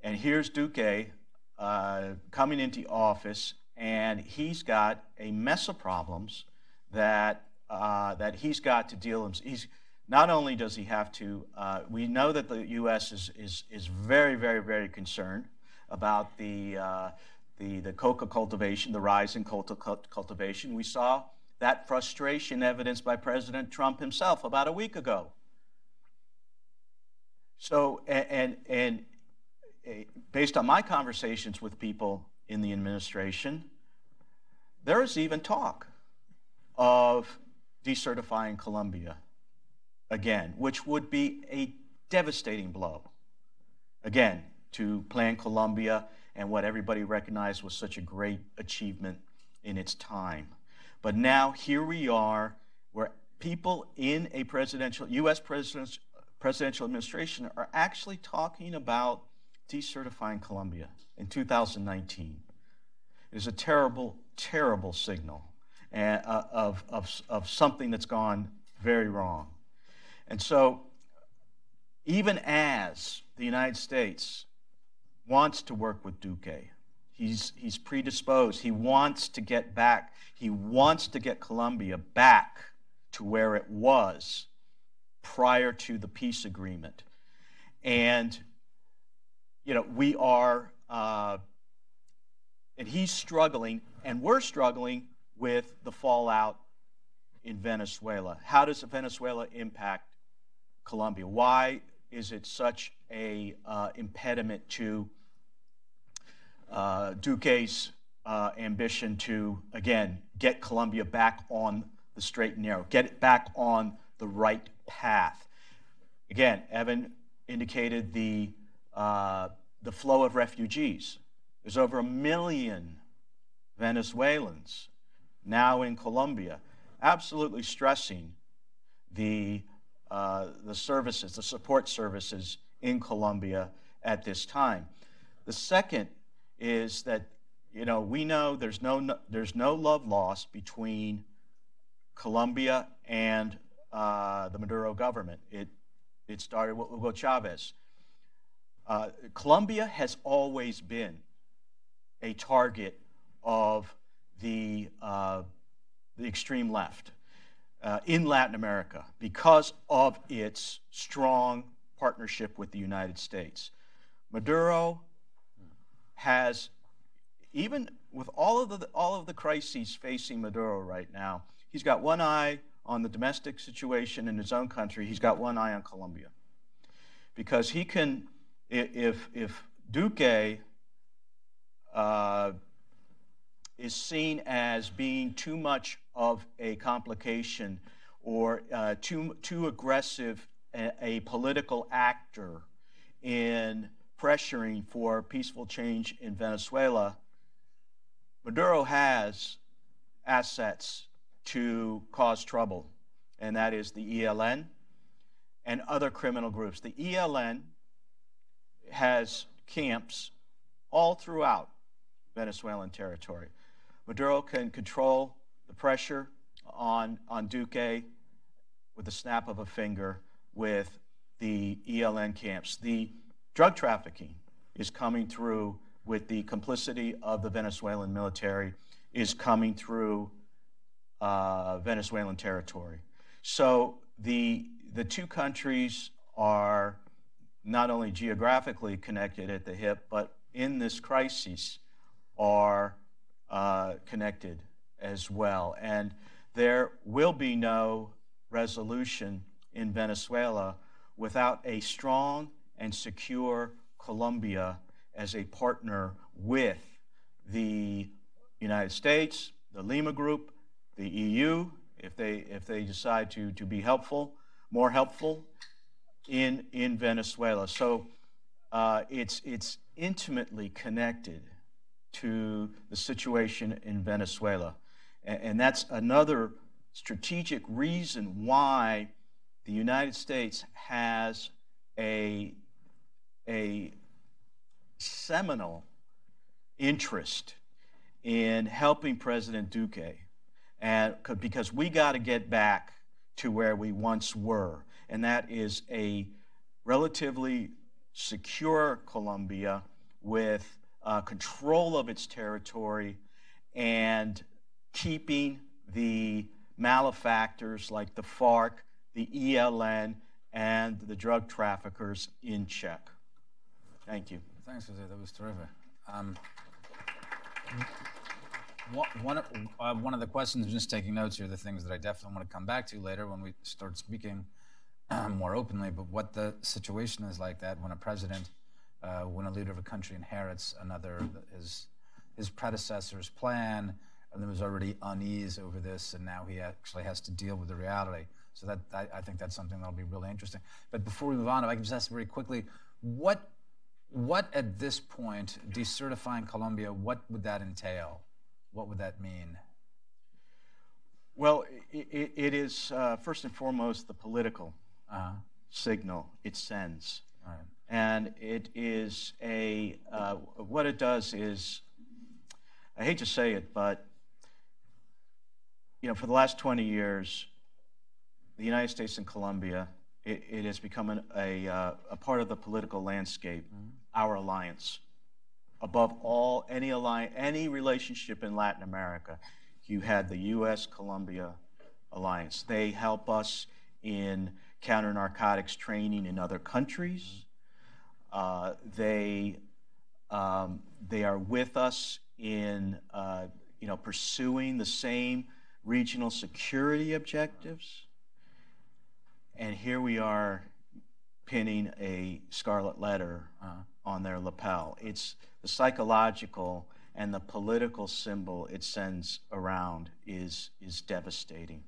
And here's Duque uh, coming into office, and he's got a mess of problems that uh, that he's got to deal with. He's not only does he have to. Uh, we know that the U.S. is is is very very very concerned about the uh, the the coca cultivation, the rise in coca cultivation. We saw that frustration evidenced by President Trump himself about a week ago. So, and, and, based on my conversations with people in the administration, there is even talk of decertifying Colombia again, which would be a devastating blow, again, to Plan Colombia and what everybody recognized was such a great achievement in its time. But now here we are, where people in a presidential, U.S. presidential administration are actually talking about decertifying Colombia in 2019. It is a terrible, terrible signal uh, of, of, of something that's gone very wrong. And so, even as the United States wants to work with Duque, he's, he's predisposed, he wants to get back, he wants to get Colombia back to where it was prior to the peace agreement. And, you know, we are, uh, and he's struggling, and we're struggling with the fallout in Venezuela. How does Venezuela impact Colombia? Why is it such a uh, impediment to uh, Duque's uh, ambition to, again, get Colombia back on the straight and narrow, get it back on the right path? Again, Evan indicated the, uh, the flow of refugees. There's over a million Venezuelans now in Colombia, absolutely stressing the, uh, the services, the support services in Colombia at this time. The second is that you know we know there's no there's no love lost between Colombia and uh, the Maduro government. It it started with Hugo Chavez. Uh, Colombia has always been a target of the, uh, the extreme left uh, in Latin America because of its strong partnership with the United States. Maduro has, even with all of the, all of the crises facing Maduro right now, he's got one eye on the domestic situation in his own country, he's got one eye on Colombia. Because he can, if, if Duque uh, is seen as being too much of a complication or uh, too, too aggressive a, a, political actor in pressuring for peaceful change in Venezuela, Maduro has assets to cause trouble, and that is the ELN and other criminal groups. The ELN has camps all throughout Venezuelan territory. Maduro can control the pressure on, on Duque with the snap of a finger with the ELN camps. The drug trafficking is coming through with the complicity of the Venezuelan military, is coming through uh, Venezuelan territory. So the, the two countries are not only geographically connected at the hip, but in this crisis are uh, connected as well. And there will be no resolution in Venezuela without a strong and secure Colombia as a partner with the United States, the Lima Group, the EU, if they, if they decide to, to be helpful, more helpful in, in Venezuela. So uh, it's, it's intimately connected to the situation in Venezuela. And, and that's another strategic reason why the United States has a, a seminal interest in helping President Duque, and because we got to get back to where we once were, and that is a relatively secure Colombia with uh, control of its territory and keeping the malefactors like the FARC, the ELN, and the drug traffickers in check. Thank you. Thanks, Jose. That was terrific. Um, one, uh, one of the questions, just taking notes here, the things that I definitely want to come back to later when we start speaking (clears throat) more openly, but what the situation is like that when a president uh, when a leader of a country inherits another, his, his predecessor's plan, and there was already unease over this, and now he actually has to deal with the reality. So that I, I think that's something that'll be really interesting. But before we move on, if I can just ask very quickly, what what at this point, decertifying Colombia, what would that entail? What would that mean? Well, it, it is uh, first and foremost the political uh-huh. signal it sends. Right and it is a uh, what it does is I hate to say it, but you know, for the last 20 years, the United States and Colombia, it, it has become an, a, uh, a part of the political landscape, mm-hmm. our alliance. Above all, any, alliance, any relationship in Latin America, you had the U.S. Colombia alliance. They help us in counter narcotics training in other countries. Mm-hmm. Uh, they, um, they are with us in uh, you know, pursuing the same regional security objectives. And here we are pinning a scarlet letter on their lapel. It's the psychological and the political symbol it sends around is, is devastating.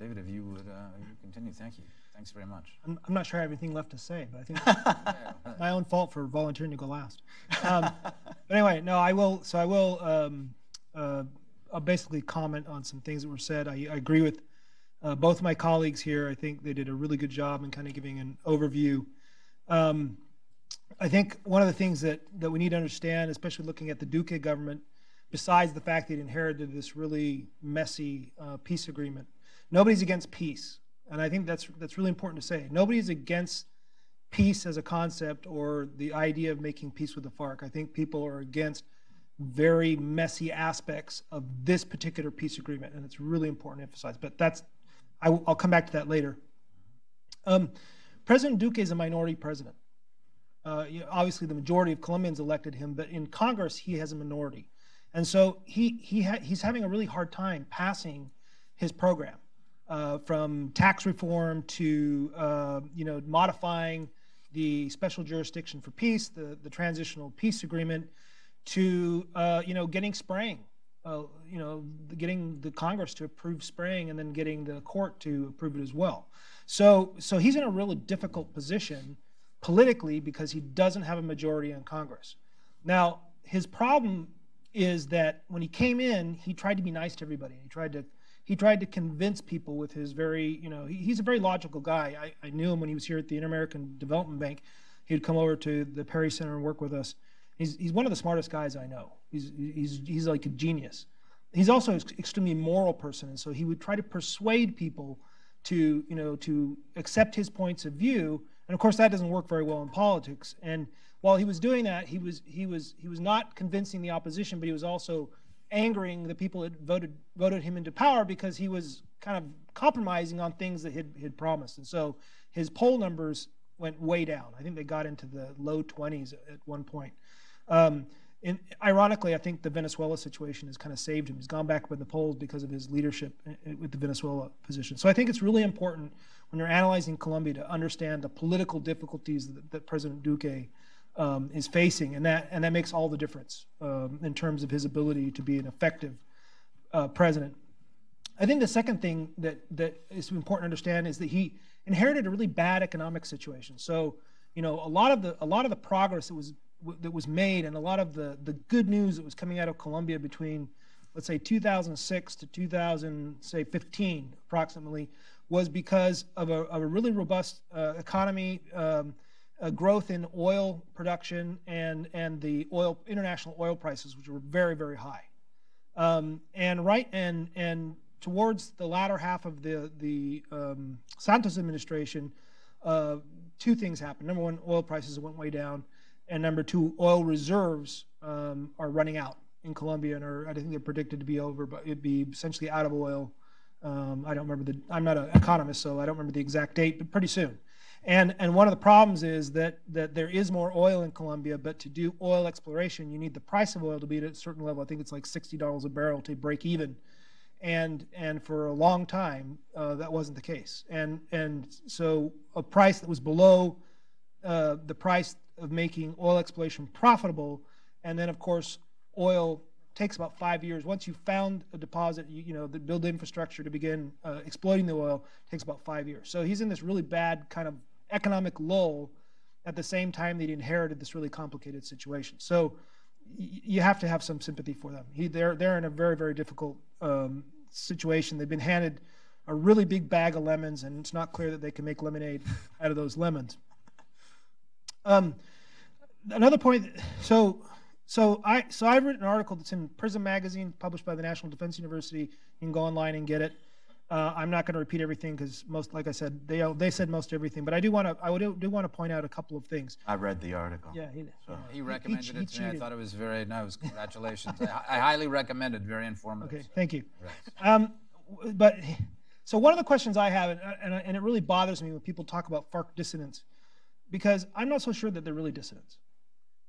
David, if you would uh, you continue, thank you. Thanks very much. I'm, I'm not sure I have anything left to say, but I think (laughs) my own fault for volunteering to go last. Um, but anyway, no, I will. So I will. Um, uh, I'll basically comment on some things that were said. I, I agree with uh, both my colleagues here. I think they did a really good job in kind of giving an overview. Um, I think one of the things that, that we need to understand, especially looking at the Duque government, besides the fact that it inherited this really messy uh, peace agreement, nobody's against peace. And I think that's, that's really important to say. Nobody's against peace as a concept or the idea of making peace with the FARC. I think people are against very messy aspects of this particular peace agreement, and it's really important to emphasize. But that's, I, will come back to that later. Um, president Duque is a minority president. Uh, you know, obviously, the majority of Colombians elected him, but in Congress, he has a minority. And so he, he ha- he's having a really hard time passing his program uh, from tax reform to uh, you know modifying the special jurisdiction for peace, the, the transitional peace agreement, to uh, you know getting spraying, uh, you know getting the Congress to approve spraying and then getting the court to approve it as well. So so he's in a really difficult position politically because he doesn't have a majority in Congress. Now his problem is that when he came in, he tried to be nice to everybody. He tried to he tried to convince people with his very, you know, he, he's a very logical guy. I, I knew him when he was here at the Inter-American Development Bank. He'd come over to the Perry Center and work with us. He's, he's one of the smartest guys I know. He's, he's, he's like a genius. He's also an extremely moral person, and so he would try to persuade people to, you know, to accept his points of view. And of course, that doesn't work very well in politics. And while he was doing that, he was, he was, he was not convincing the opposition, but he was also angering the people that voted voted him into power because he was kind of compromising on things that he'd, he'd promised. And so his poll numbers went way down. I think they got into the low 20s at one point. Um, and ironically, I think the Venezuela situation has kind of saved him. He's gone back up in the polls because of his leadership with the Venezuela position. So I think it's really important when you're analyzing Colombia to understand the political difficulties that, that President Duque um, is facing, and that and that makes all the difference um, in terms of his ability to be an effective uh, president. I think the second thing that that is important to understand is that he inherited a really bad economic situation. So, you know, a lot of the a lot of the progress that was that was made, and a lot of the the good news that was coming out of Colombia between, let's say, 2006 to 2000, say 15, approximately, was because of a, of a really robust uh, economy. Um, a growth in oil production and, and the oil international oil prices, which were very, very high. Um, and right and and towards the latter half of the the um, Santos administration, uh, two things happened. Number one, oil prices went way down, and number two, oil reserves um, are running out in Colombia, and are I think they're predicted to be over, but it'd be essentially out of oil. Um, I don't remember the. I'm not an economist, so I don't remember the exact date, but pretty soon. And, and one of the problems is that, that there is more oil in Colombia, but to do oil exploration, you need the price of oil to be at a certain level. I think it's like $60 a barrel to break even. And, and for a long time, uh, that wasn't the case. And, and so a price that was below uh, the price of making oil exploration profitable, and then, of course, oil takes about five years. Once you've found a deposit, you, you know, the build infrastructure to begin uh, exploiting the oil takes about five years. So he's in this really bad kind of economic lull at the same time that he inherited this really complicated situation. So you have to have some sympathy for them. He, they're, they're in a very, very difficult um, situation. They've been handed a really big bag of lemons, and it's not clear that they can make lemonade (laughs) out of those lemons. Um, another point, so so I so I've written an article that's in Prism magazine, published by the National Defense University. You can go online and get it. Uh, I'm not going to repeat everything because most, like I said, they they said most everything. But I do want to I would, do want to point out a couple of things. I read the article. Yeah, he, so. he recommended he, he, it to me. I thought it was very nice. Congratulations. I, I, highly recommend it. Very informative. Okay, thank you. Um, but so one of the questions I have, and, and, and it really bothers me when people talk about FARC dissidents, because I'm not so sure that they're really dissidents.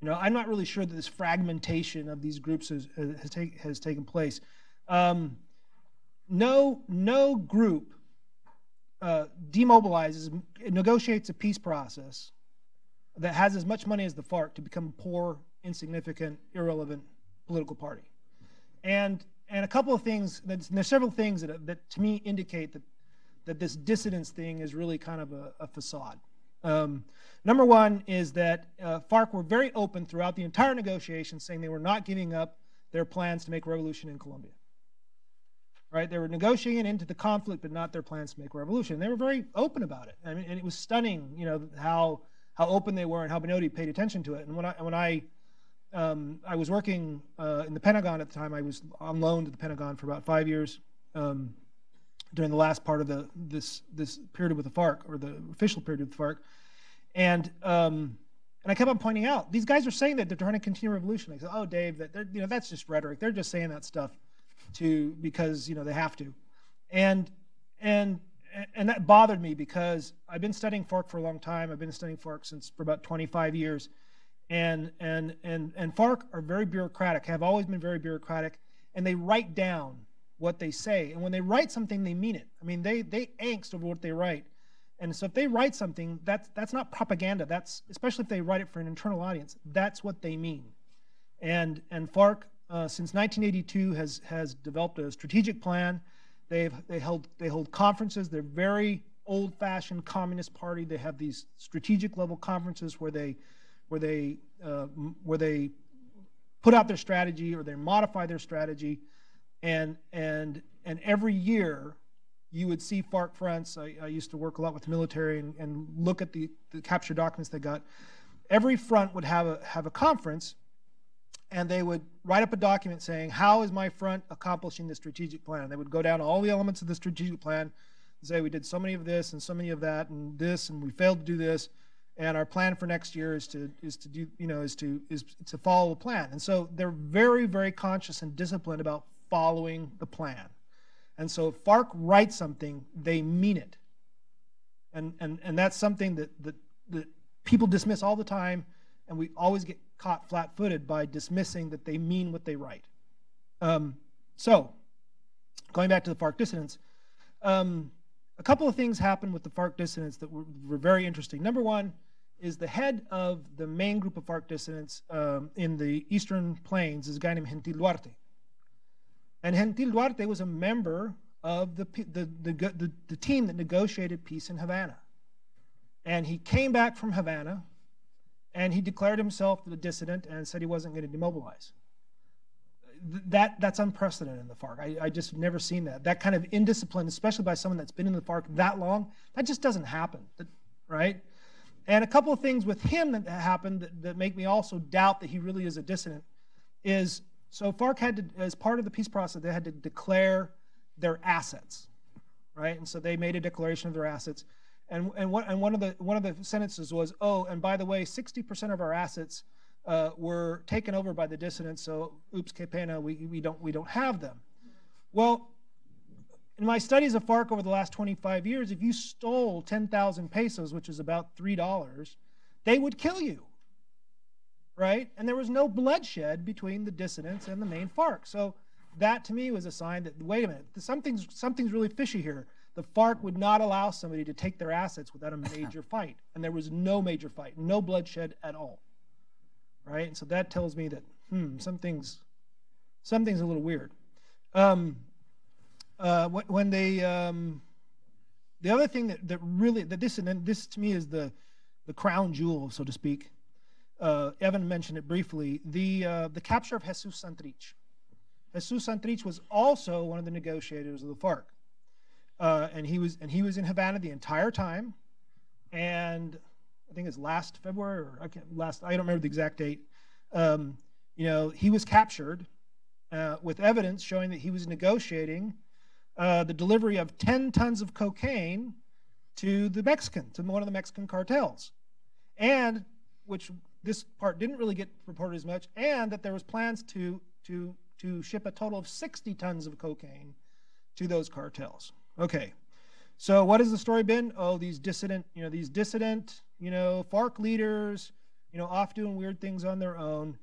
You know, I'm not really sure that this fragmentation of these groups has, has, take, has taken place. Um, no no group uh, demobilizes, negotiates a peace process that has as much money as the FARC to become a poor, insignificant, irrelevant political party. And and a couple of things. That there's several things that, that to me indicate that that this dissidence thing is really kind of a, a facade. Um, number one is that uh, FARC were very open throughout the entire negotiation, saying they were not giving up their plans to make revolution in Colombia. Right? They were negotiating into the conflict, but not their plans to make a revolution. They were very open about it. I mean, and it was stunning, you know, how how open they were and how Benodi paid attention to it. And when I when I um, I was working uh, in the Pentagon at the time. I was on loan to the Pentagon for about five years um, during the last part of the this this period with the FARC or the official period with the FARC, and um, and I kept on pointing out these guys are saying that they're trying to continue revolution. I said, "Oh, Dave, that you know that's just rhetoric. They're just saying that stuff to because you know they have to," and and and that bothered me because I've been studying FARC for a long time. I've been studying FARC since for about 25 years and and and and FARC are very bureaucratic, have always been very bureaucratic, and they write down what they say. And when they write something, they mean it. I mean, they they angst over what they write. And so if they write something, that's that's not propaganda. That's especially if they write it for an internal audience. That's what they mean. And and FARC uh, since 1982 has has developed a strategic plan. They've they held they hold conferences. They're very old-fashioned communist party. They have these strategic level conferences where they where they uh, where they put out their strategy or they modify their strategy, and and and every year you would see FARC fronts. I, I used to work a lot with the military and, and look at the, the capture documents they got. Every front would have a have a conference, and they would write up a document saying, "How is my front accomplishing the strategic plan?" They would go down all the elements of the strategic plan and say, "We did so many of this and so many of that and this, and we failed to do this." and our plan for next year is to is to do you know is to is to follow the plan and so they're very very conscious and disciplined about following the plan and so if farc writes something they mean it and and and that's something that that, that people dismiss all the time and we always get caught flat-footed by dismissing that they mean what they write um, so going back to the farc dissidents um, a couple of things happened with the FARC dissidents that were, were, very interesting. Number one is the head of the main group of FARC dissidents um, in the eastern plains is a guy named Gentil Duarte. And Gentil Duarte was a member of the, the, the, the, the team that negotiated peace in Havana. And he came back from Havana and he declared himself a dissident and said he wasn't going to demobilize that that's unprecedented in the FARC. I, I just never seen that. That kind of indiscipline, especially by someone that's been in the FARC that long, that just doesn't happen, right? And a couple of things with him that happened that, that, make me also doubt that he really is a dissident is so FARC had to, as part of the peace process, they had to declare their assets, right? And so they made a declaration of their assets. And, and, and one, of the, one of the sentences was, oh, and by the way, 60% of our assets uh, were taken over by the dissidents. So, oops, que pena, we, we, don't, we don't have them. Well, in my studies of FARC over the last 25 years, if you stole 10,000 pesos, which is about $3, they would kill you. Right? And there was no bloodshed between the dissidents and the main FARC. So that to me was a sign that, wait a minute, something's, something's really fishy here. The FARC would not allow somebody to take their assets without a (laughs) major fight. And there was no major fight, no bloodshed at all right? And so that tells me that hmm, something's something's a little weird. Um, uh, when they um, the other thing that, that really that this and then this to me is the the crown jewel, so to speak. Uh, Evan mentioned it briefly. The uh, the capture of Jesus Santrich. Jesus Santrich was also one of the negotiators of the FARC, uh, and he was and he was in Havana the entire time, and I think it's last February or I can't last. I don't remember the exact date. Um, you know, he was captured uh, with evidence showing that he was negotiating uh, the delivery of 10 tons of cocaine to the Mexican, to one of the Mexican cartels, and which this part didn't really get reported as much, and that there was plans to to to ship a total of 60 tons of cocaine to those cartels. Okay, so what has the story been? Oh, these dissident, you know, these dissident you know, FARC leaders, you know, off doing weird things on their own.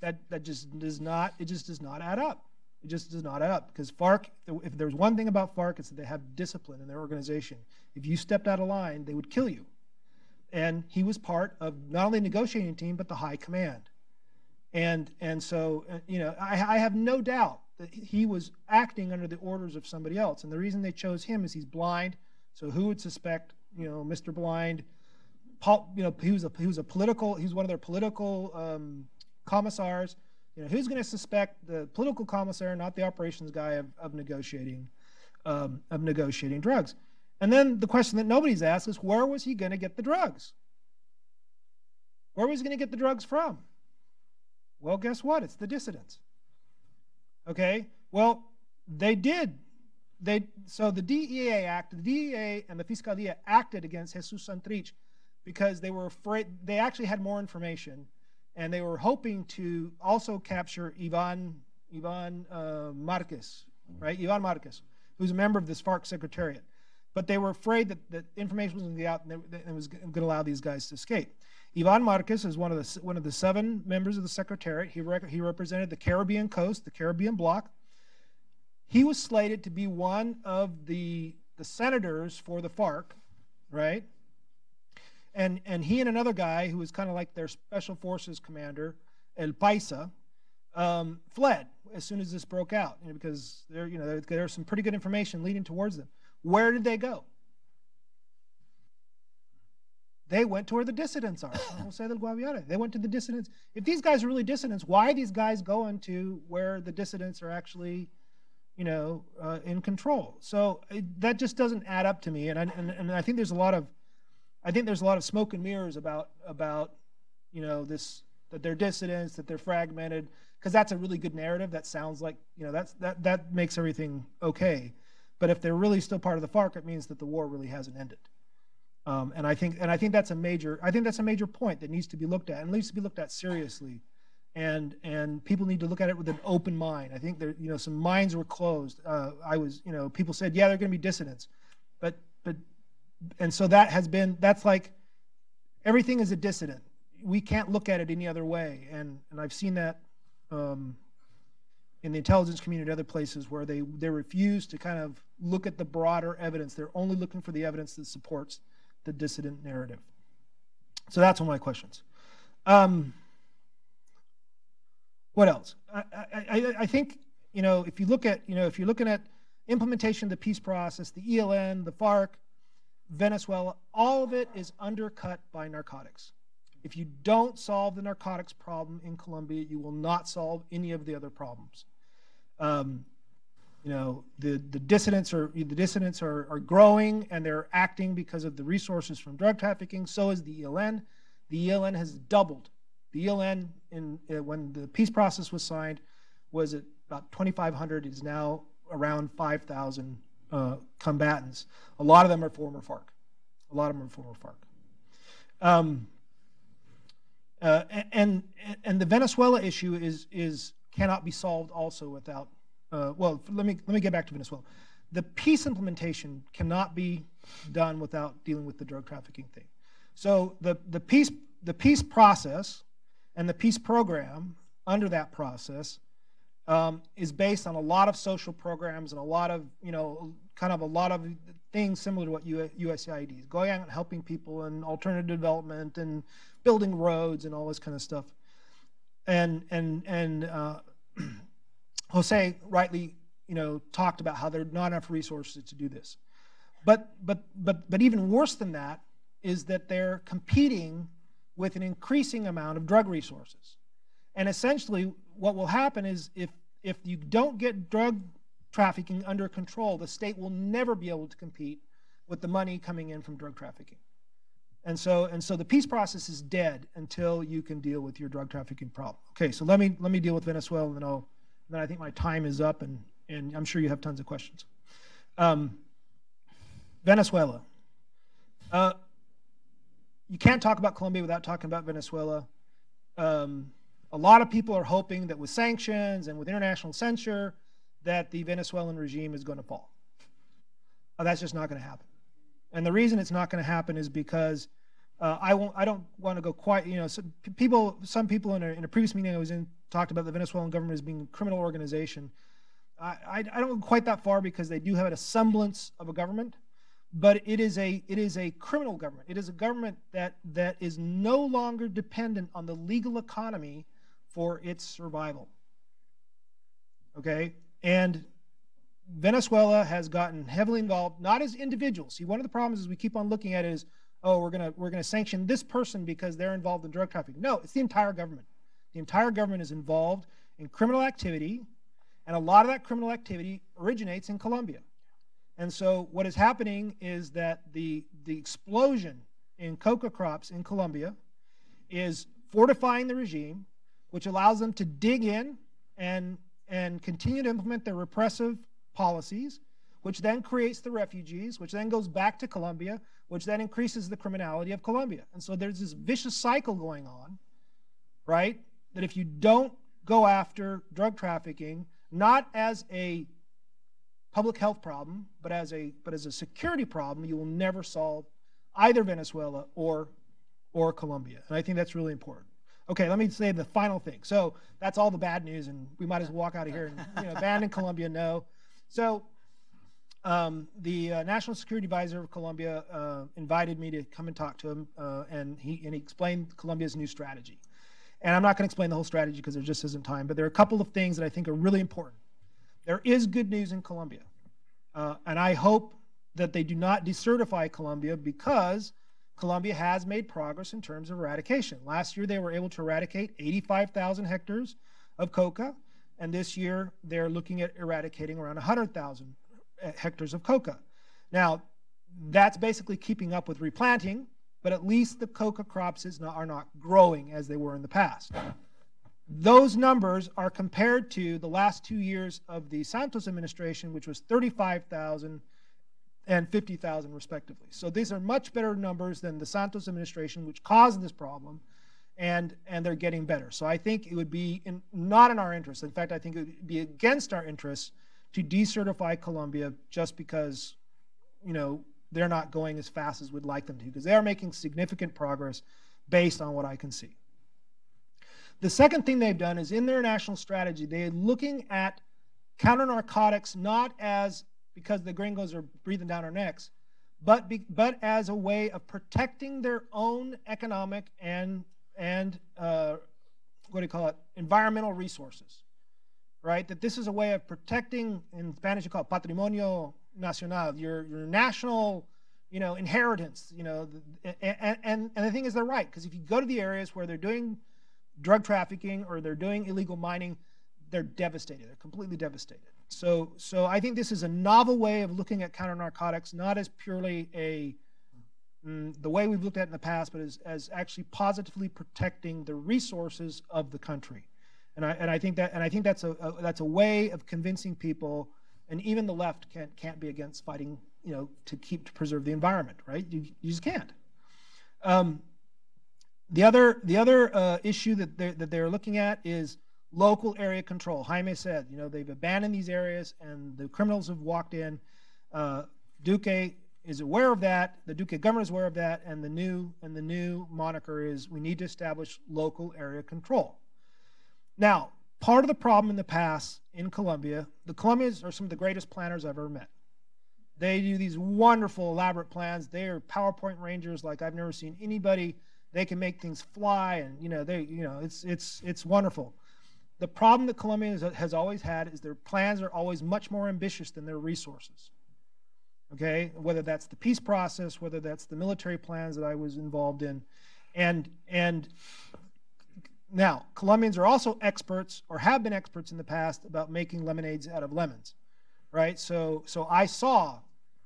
That that just does not it just does not add up. It just does not add up because FARC, if there's one thing about FARC, it's that they have discipline in their organization. If you stepped out of line, they would kill you. And he was part of not only the negotiating team, but the high command. And, and so, uh, you know, I, I have no doubt he was acting under the orders of somebody else. And the reason they chose him is he's blind. So who would suspect, you know, Mr. Blind? Paul, you know, he was a he was a political. He was one of their political um, commissars. You know, who's going to suspect the political commissar, not the operations guy, of, of negotiating um, of negotiating drugs? And then the question that nobody's asked is, where was he going to get the drugs? Where was he going to get the drugs from? Well, guess what? It's the dissidents. Okay. Well, they did. They so the DEA act, the DEA and the Fiscalia acted against Jesus Santrich because they were afraid. They actually had more information, and they were hoping to also capture Ivan Ivan uh, Marquez, right? Ivan Marquez, who's a member of this FARC secretariat. But they were afraid that, that information was going to get out and it was going to allow these guys to escape. Ivan Marquez is one of the one of the seven members of the Secretariat. He rec- he represented the Caribbean coast, the Caribbean bloc. He was slated to be one of the the senators for the FARC, right? And and he and another guy who was kind of like their special forces commander, El Paisa, um, fled as soon as this broke out you know, because there you know there, there was some pretty good information leading towards them. Where did they go? They went to where the dissidents are. (laughs) Jose del Guaviare. They went to the dissidents. If these guys are really dissidents, why are these guys going to where the dissidents are actually, you know, uh, in control? So it, that just doesn't add up to me. And I, and, and I think there's a lot of, I think there's a lot of smoke and mirrors about about, you know, this that they're dissidents, that they're fragmented, because that's a really good narrative. That sounds like, you know, that's that that makes everything okay. But if they're really still part of the FARC, it means that the war really hasn't ended. Um, and I think and I think that's a major I think that's a major point that needs to be looked at and needs to be looked at seriously. And and people need to look at it with an open mind. I think there you know some minds were closed. Uh, I was you know people said yeah they're going to be dissidents, but but and so that has been that's like everything is a dissident. We can't look at it any other way. And and I've seen that um, in the intelligence community other places where they they refuse to kind of look at the broader evidence. They're only looking for the evidence that supports the dissident narrative. So that's one of my questions. Um, what else? I, I, I, think you know if you look at you know if you're looking at implementation of the peace process, the ELN, the FARC, Venezuela, all of it is undercut by narcotics. If you don't solve the narcotics problem in Colombia, you will not solve any of the other problems. Um, you know the, the dissidents are the dissidents are, are growing and they're acting because of the resources from drug trafficking. So is the eln the eln has doubled. The eln in uh, when the peace process was signed was at about 2500 it is now around 5000 uh, combatants. A lot of them are former farc a lot of them are former farc um, uh, and and the venezuela issue is is cannot be solved also without uh, well, let me let me get back to Venezuela. The peace implementation cannot be done without dealing with the drug trafficking thing. So the the peace the peace process and the peace program under that process um, is based on a lot of social programs and a lot of you know kind of a lot of things similar to what USAID is going out and helping people and alternative development and building roads and all this kind of stuff. And and and uh, (clears throat) Jose rightly, you know, talked about how there are not enough resources to do this. But, but, but, but even worse than that is that they're competing with an increasing amount of drug resources. And essentially, what will happen is if, if you don't get drug trafficking under control, the state will never be able to compete with the money coming in from drug trafficking. And so, and so the peace process is dead until you can deal with your drug trafficking problem. Okay, so let me, let me deal with Venezuela and then I'll then I think my time is up, and, and I'm sure you have tons of questions. Um, Venezuela. Uh, you can't talk about Colombia without talking about Venezuela. Um, a lot of people are hoping that with sanctions and with international censure, that the Venezuelan regime is going to fall. Uh, that's just not going to happen. And the reason it's not going to happen is because uh, I won't. I don't want to go quite. You know, so people. Some people in a, in a previous meeting I was in talked about the Venezuelan government as being a criminal organization. I, I, I don't go quite that far because they do have a semblance of a government, but it is a it is a criminal government. It is a government that that is no longer dependent on the legal economy for its survival. Okay, and Venezuela has gotten heavily involved, not as individuals. See, one of the problems is we keep on looking at it is, oh, we're gonna we're gonna sanction this person because they're involved in drug trafficking. No, it's the entire government. The entire government is involved in criminal activity, and a lot of that criminal activity originates in Colombia. And so what is happening is that the the explosion in coca crops in Colombia is fortifying the regime, which allows them to dig in and and continue to implement their repressive policies, which then creates the refugees, which then goes back to Colombia, which then increases the criminality of Colombia. And so there's this vicious cycle going on, right? That if you don't go after drug trafficking, not as a public health problem, but as a but as a security problem, you will never solve either Venezuela or or Colombia. And I think that's really important. Okay, let me say the final thing. So that's all the bad news, and we might as well walk out of here and you know, banned in Colombia, no. So um, the uh, National Security Advisor of Colombia uh, invited me to come and talk to him, uh, and he and he explained Colombia's new strategy. And I'm not going to explain the whole strategy because there just isn't time, but there are a couple of things that I think are really important. There is good news in Colombia, uh, and I hope that they do not decertify Colombia because Colombia has made progress in terms of eradication. Last year, they were able to eradicate 85,000 hectares of coca. And this year, they're looking at eradicating around 100,000 hectares of coca. Now, that's basically keeping up with replanting, but at least the coca crops not, are not growing as they were in the past. Those numbers are compared to the last two years of the Santos administration, which was 35,000 and 50,000 respectively. So these are much better numbers than the Santos administration, which caused this problem and and they're getting better. So I think it would be in, not in our interest. In fact, I think it would be against our interests to decertify Colombia just because, you know, they're not going as fast as we'd like them to, because they are making significant progress based on what I can see. The second thing they've done is in their national strategy, they're looking at counter narcotics not as because the gringos are breathing down our necks, but, be, but as a way of protecting their own economic and and uh, what do you call it, environmental resources, right? That this is a way of protecting, in Spanish you call it patrimonio nacional, your, your national, you know, inheritance, you know, and, and, and the thing is they're right, because if you go to the areas where they're doing drug trafficking or they're doing illegal mining, they're devastated, they're completely devastated. So, so I think this is a novel way of looking at counter narcotics, not as purely a mm, the way we've looked at it in the past, but as, as actually positively protecting the resources of the country. And I, and I think that and I think that's a, a, that's a way of convincing people, and even the left can't can't be against fighting, you know, to keep to preserve the environment, right? You, you just can't. Um, the other the other uh, issue that they're, that they're looking at is local area control. Jaime said, you know, they've abandoned these areas and the criminals have walked in. Uh, Duque is aware of that. The Duque government is aware of that, and the new and the new moniker is we need to establish local area control. Now, part of the problem in the past in Colombia, the Colombians are some of the greatest planners I've ever met. They do these wonderful, elaborate plans. They are PowerPoint rangers like I've never seen anybody. They can make things fly, and you know, they, you know, it's it's it's wonderful. The problem that Colombia has always had is their plans are always much more ambitious than their resources okay? Whether that's the peace process, whether that's the military plans that I was involved in. And, and now, Colombians are also experts or have been experts in the past about making lemonades out of lemons, right? So, so I saw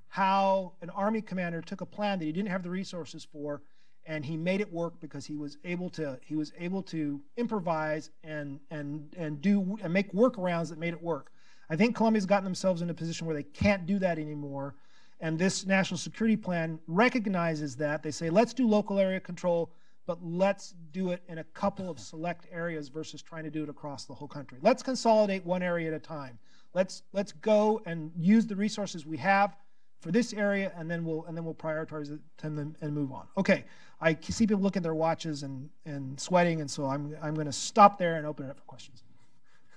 how an army commander took a plan that he didn't have the resources for and he made it work because he was able to he was able to improvise and and and do and make workarounds that made it work. I think Colombia's gotten themselves in a position where they can't do that anymore and this national security plan recognizes that. They say, let's do local area control, but let's do it in a couple of select areas versus trying to do it across the whole country. Let's consolidate one area at a time. Let's let's go and use the resources we have for this area, and then we'll and then we'll prioritize it and, and move on. Okay, I see people looking at their watches and and sweating, and so I'm I'm going to stop there and open it up for questions.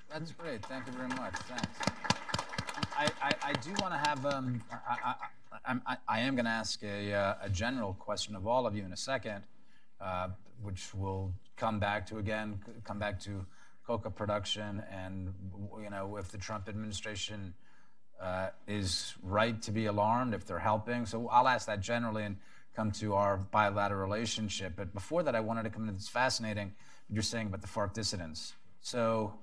That's great. Thank you very much. Thanks. I, I, I do want to have, um, I, I, I, I, am going to ask a, uh, a general question of all of you in a second, which will come back to, again, come back to coca production and, you know, if the Trump administration uh, is right to be alarmed, if they're helping. So I'll ask that generally and come to our bilateral relationship. But before that, I wanted to come into this fascinating, you're saying about the FARC dissidents. So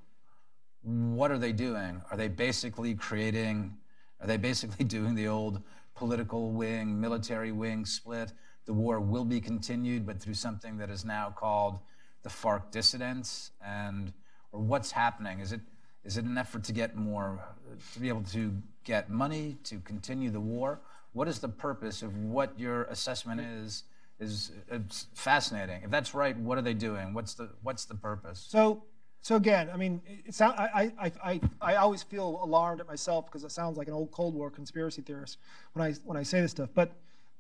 what are they doing? Are they basically creating, are they basically (laughs) doing the old political wing, military wing split? The war will be continued, but through something that is now called the FARC dissidents? And, or what's happening? Is it, is it an effort to get more, to be able to get money to continue the war? What is the purpose of what your assessment is? Is it's fascinating. If that's right, what are they doing? What's the what's the purpose? So, so again, I mean, it sound, I, I, I, I always feel alarmed at myself because it sounds like an old Cold War conspiracy theorist when I when I say this stuff. But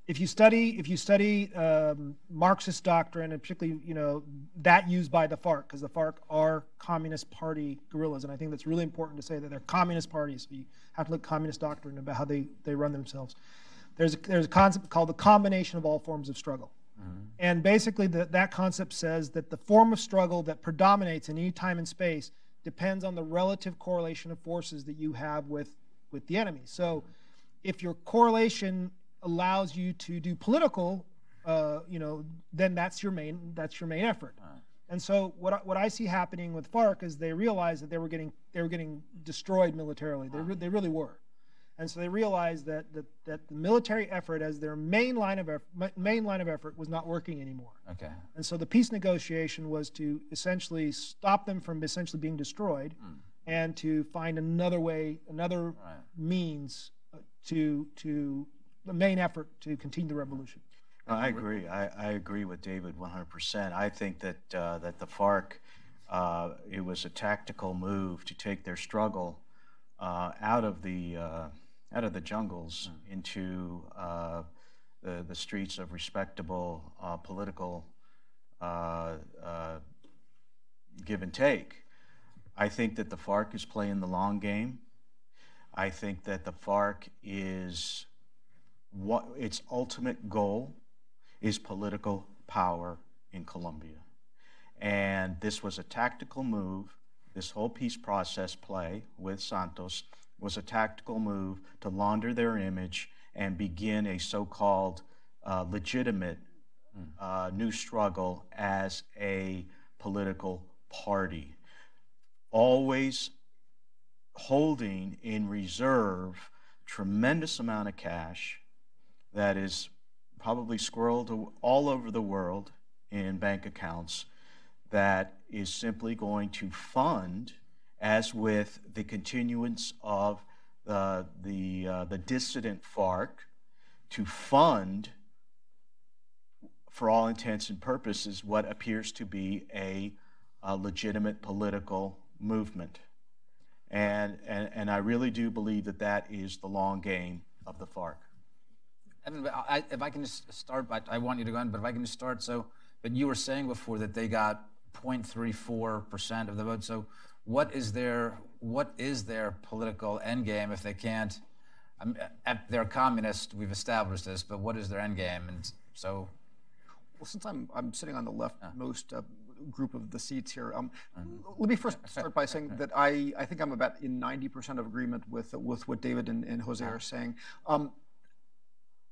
if you study if you study um, Marxist doctrine and particularly you know that used by the FARC because the FARC are Communist Party guerrillas, and I think that's really important to say that they're Communist parties. So you have to look at Communist doctrine about how they they run themselves. There's a, there's a concept called the combination of all forms of struggle. And basically, the, that concept says that the form of struggle that predominates in any time and space depends on the relative correlation of forces that you have with, with the enemy. So, if your correlation allows you to do political, uh, you know, then that's your main that's your main effort. And so, what I, what I see happening with FARC is they realized that they were getting they were getting destroyed militarily. They, re- they really were. And so they realized that, that, that the military effort as their main line of effort, main line of effort was not working anymore. Okay. And so the peace negotiation was to essentially stop them from essentially being destroyed and to find another way, another Right. means uh, to, to the main effort to continue the revolution. I agree. I, I agree with David 100%. I think that, uh, that the FARC, uh, it was a tactical move to take their struggle uh, out of the, uh, out of the jungles into uh, the, the streets of respectable uh, political uh, uh, give and take. I think that the FARC is playing the long game. I think that the FARC is what its ultimate goal is political power in Colombia. And this was a tactical move. This whole peace process play with Santos was a tactical move to launder their image and begin a so called uh, legitimate uh, new struggle as a political party. Always holding in reserve tremendous amount of cash that is probably squirreled all over the world in bank accounts that is simply going to fund, as with the continuance of uh, the, uh, the dissident FARC, to fund, for all intents and purposes, what appears to be a, a legitimate political movement. And, and, and I really do believe that that is the long game of the FARC. Evan, I, if I can just start, I, I want you to go on, but if I can just start, so, but you were saying before that they got 0.34% of the vote. So, what is their what is their political end game if they can't? I'm, at, they're communist. We've established this, but what is their end game? And so, Well, since I'm, I'm sitting on the leftmost uh, group of the seats here, um, let me first start by saying (laughs) that I, I think I'm about in 90% of agreement with, with what David and, and Jose are saying. Um,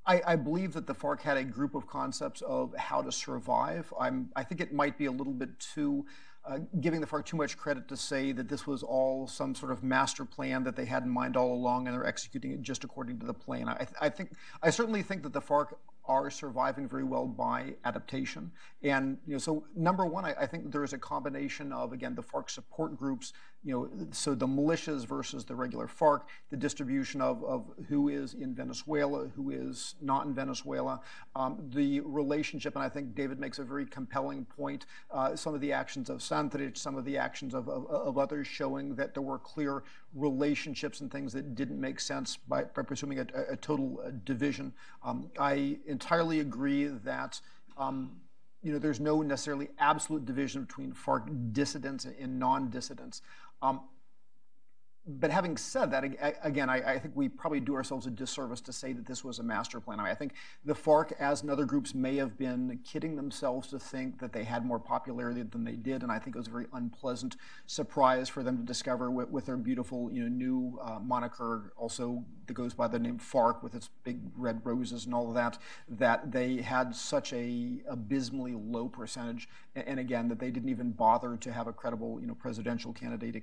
I, believe that the FARC had a group of concepts of how to survive. I'm, I think it might be a little bit too uh, giving the FARC too much credit to say that this was all some sort of master plan that they had in mind all along, and they're executing it just according to the plan. I, I think, I certainly think that the FARC are surviving very well by adaptation. And you know, so number one, I, I think there is a combination of again the FARC support groups. You know, so the militias versus the regular FARC, the distribution of, of who is in Venezuela, who is not in Venezuela, um, the relationship, and I think David makes a very compelling point. Uh, some of the actions of Santrich, some of the actions of, of, of others showing that there were clear relationships and things that didn't make sense by, by presuming a, a total uh, division. Um, I entirely agree that um, you know there's no necessarily absolute division between FARC dissidents and non-dissidents. Um, but having said that, again, I, I, think we probably do ourselves a disservice to say that this was a master plan. I, mean, I think the FARC, as and other groups, may have been kidding themselves to think that they had more popularity than they did, and I think it was a very unpleasant surprise for them to discover with, with their beautiful, you know, new uh, moniker, also that goes by the name FARC with its big red roses and all of that, that they had such a abysmally low percentage, and, again, that they didn't even bother to have a credible, you know, presidential candidate,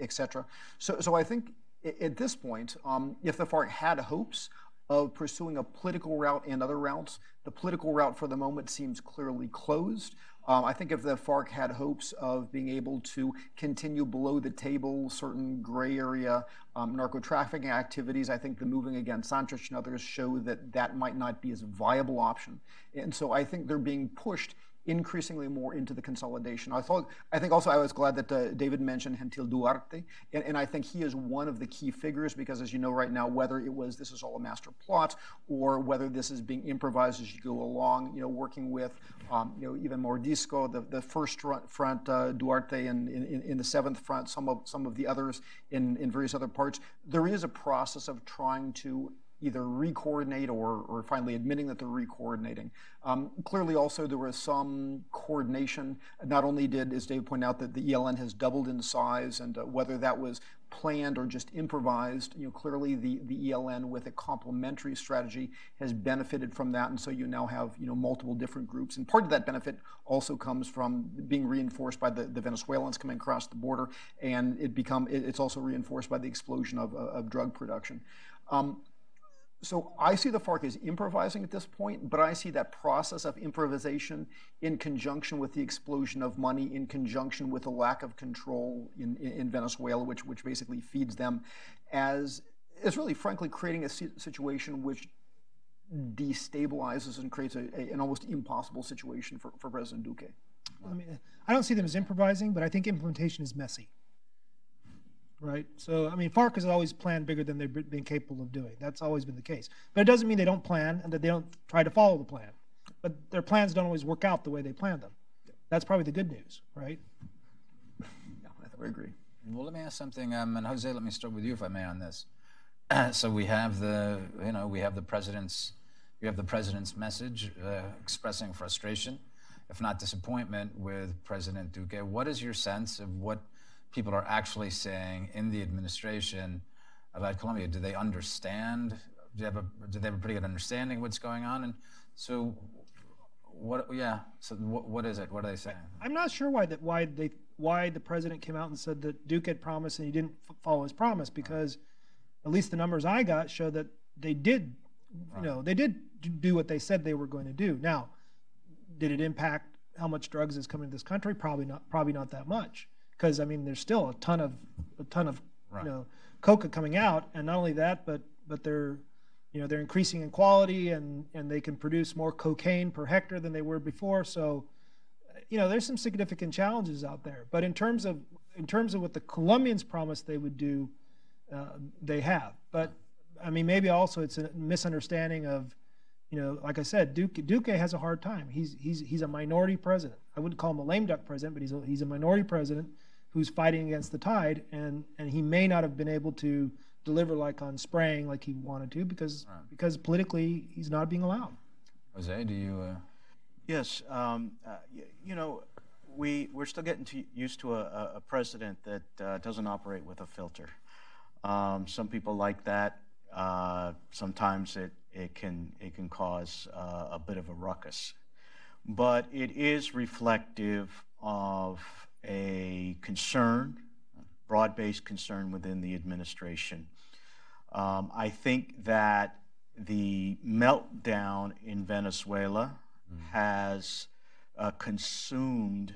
et cetera. So so I think at this point, um, if the FARC had hopes of pursuing a political route and other routes, the political route for the moment seems clearly closed. Um, I think if the FARC had hopes of being able to continue below the table certain gray area um, narco trafficking activities, I think the moving against Santrich and others show that that might not be as viable option. And so I think they're being pushed increasingly more into the consolidation. I thought, I think also I was glad that uh, David mentioned Gentil Duarte, and, and, I think he is one of the key figures because, as you know, right now, whether it was this is all a master plot or whether this is being improvised as you go along, you know, working with, um, you know, even Mordisco, the, the first front, uh, Duarte, and in, in, the seventh front, some of some of the others in in various other parts. There is a process of trying to either re-coordinate or, or finally admitting that they're re-coordinating. Um, clearly also there was some coordination. Not only did, as Dave pointed out, that the ELN has doubled in size and uh, whether that was planned or just improvised, you know, clearly the, the ELN with a complementary strategy has benefited from that. And so you now have, you know, multiple different groups. And part of that benefit also comes from being reinforced by the, the Venezuelans coming across the border. And it become, it, it's also reinforced by the explosion of, of drug production. Um, so I see the FARC as improvising at this point, but I see that process of improvisation in conjunction with the explosion of money, in conjunction with the lack of control in, in, Venezuela, which, which basically feeds them, as is really, frankly, creating a situation which destabilizes and creates a, a, an almost impossible situation for, for President Duque. I, mean, I don't see them as improvising, but I think implementation is messy right? So, I mean, FARC has always planned bigger than they've been capable of doing. That's always been the case. But it doesn't mean they don't plan and that they don't try to follow the plan. But their plans don't always work out the way they planned them. That's probably the good news, right? Yeah, I think we agree. Well, let me ask something, um, and Jose, let me start with you, if I may, on this. (clears throat) so we have the, you know, we have the president's, we have the president's message uh, expressing frustration, if not disappointment, with President Duque. What is your sense of what people are actually saying in the administration about Colombia? Do they understand? Do they have a, do they have a pretty good understanding of what's going on? And so, what? Yeah. So, what, what is it? What are they saying? I'm not sure why that why they why the president came out and said that Duque had promised and he didn't follow his promise because at least the numbers I got show that they did, you know, they did do what they said they were going to do. Now, did it impact how much drugs is coming to this country? Probably not. Probably not that much because I mean there's still a ton of a ton of right. you know coca coming out, and not only that, but but they're you know they're increasing in quality and and they can produce more cocaine per hectare than they were before. So you know there's some significant challenges out there. But in terms of in terms of what the Colombians promised they would do, uh, they have. But I mean maybe also it's a misunderstanding of you know, like I said, Duque, Duque has a hard time. He's he's he's a minority president. I wouldn't call him a lame duck president, but he's a, he's a minority president who's fighting against the tide, and and he may not have been able to deliver like on spraying like he wanted to because right. because politically he's not being allowed. Jose, do you? Uh... Yes, um, uh, you, you know, we we're still getting to, used to a, a president that uh, doesn't operate with a filter. Um, some people like that. Uh, sometimes it it can it can cause uh, a bit of a ruckus, but it is reflective of a concern, broad-based concern within the administration. Um, I think that the meltdown in Venezuela mm. has uh, consumed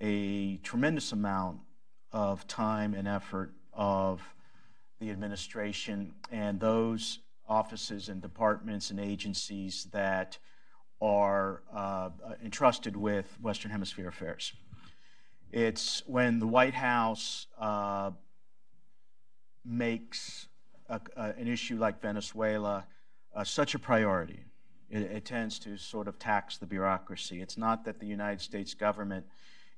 a tremendous amount of time and effort of the administration and those offices and departments and agencies that are uh, entrusted with Western Hemisphere affairs. It's when the White House uh, makes a, an issue like Venezuela uh, such a priority. It, it, tends to sort of tax the bureaucracy. It's not that the United States government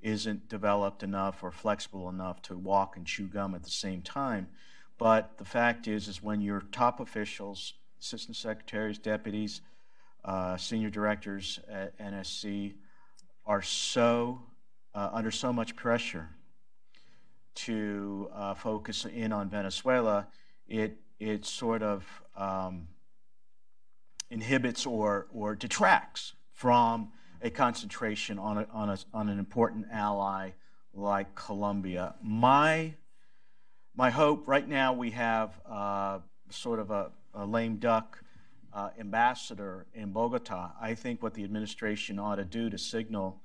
isn't developed enough or flexible enough to walk and chew gum at the same time. But the fact is, is when your top officials, assistant secretaries, deputies, uh, senior directors at NSC are so uh, under so much pressure to uh, focus in on Venezuela, it it sort of um, inhibits or or detracts from a concentration on a, on a, on an important ally like Colombia. My my hope right now we have uh, sort of a, a lame duck uh, ambassador in Bogota. I think what the administration ought to do to signal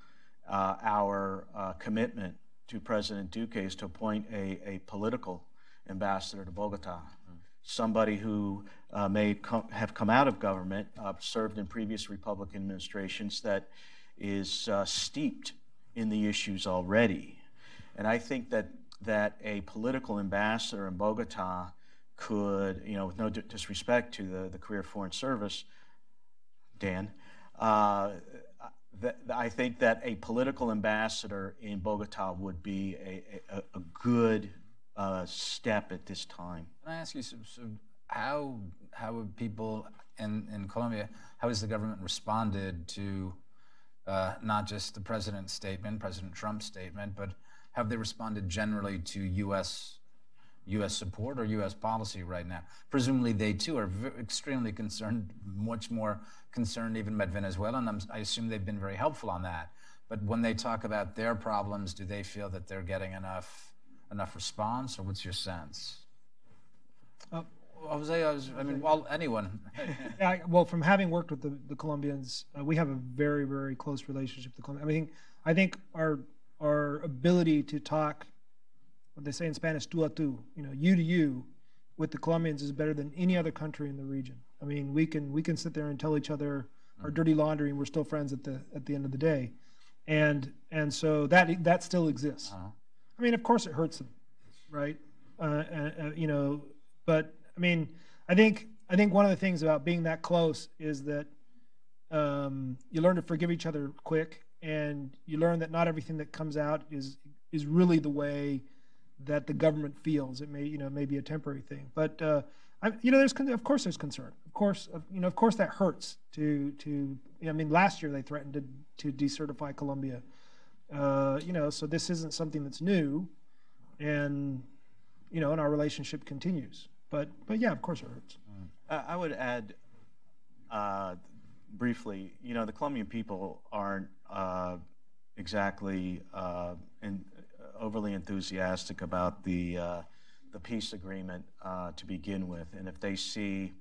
uh, our uh, commitment to President Duque is to appoint a, a political ambassador to Bogota, somebody who uh, may com- have come out of government, uh, served in previous Republican administrations, that is uh, steeped in the issues already. And I think that, that a political ambassador in Bogota could, you know, with no disrespect to the, the career Foreign Service, Dan, uh, that, I think that a political ambassador in Bogota would be a, a, a good uh, step at this time. Can I ask you, so, so how how have people in, in Colombia, how has the government responded to uh, not just the president's statement, President Trump's statement, but have they responded generally to U.S. U.S. support or U.S. policy right now. Presumably, they too are extremely concerned, much more concerned even about Venezuela, and I'm, i assume they've been very helpful on that. But when they talk about their problems, do they feel that they're getting enough enough response, or what's your sense? Uh, Jose, I, was, I mean, well, anyone. (laughs) yeah, well, from having worked with the, the Colombians, uh, we have a very, very close relationship with the Colombians. I mean, I think our our ability to talk what they say in Spanish, tú a tú, you know, you to you, with the Colombians is better than any other country in the region. I mean, we can we can sit there and tell each other our mm. dirty laundry, and we're still friends at the at the end of the day, and and so that that still exists. Uh-huh. I mean, of course, it hurts them, right? Uh, uh, uh, you know, but I mean, I think I think one of the things about being that close is that um, you learn to forgive each other quick, and you learn that not everything that comes out is is really the way that the government feels. It may, you know, may be a temporary thing, but uh, I, you know, there's of course there's concern. Of course, you know, of course that hurts. To to, I mean, last year they threatened to to decertify Colombia. Uh, you know, so this isn't something that's new, and you know, and our relationship continues. But but yeah, of course it hurts. I would add. Uh, briefly, you know, the Colombian people aren't uh, exactly uh, in, overly enthusiastic about the uh, the peace agreement uh, to begin with, and if they see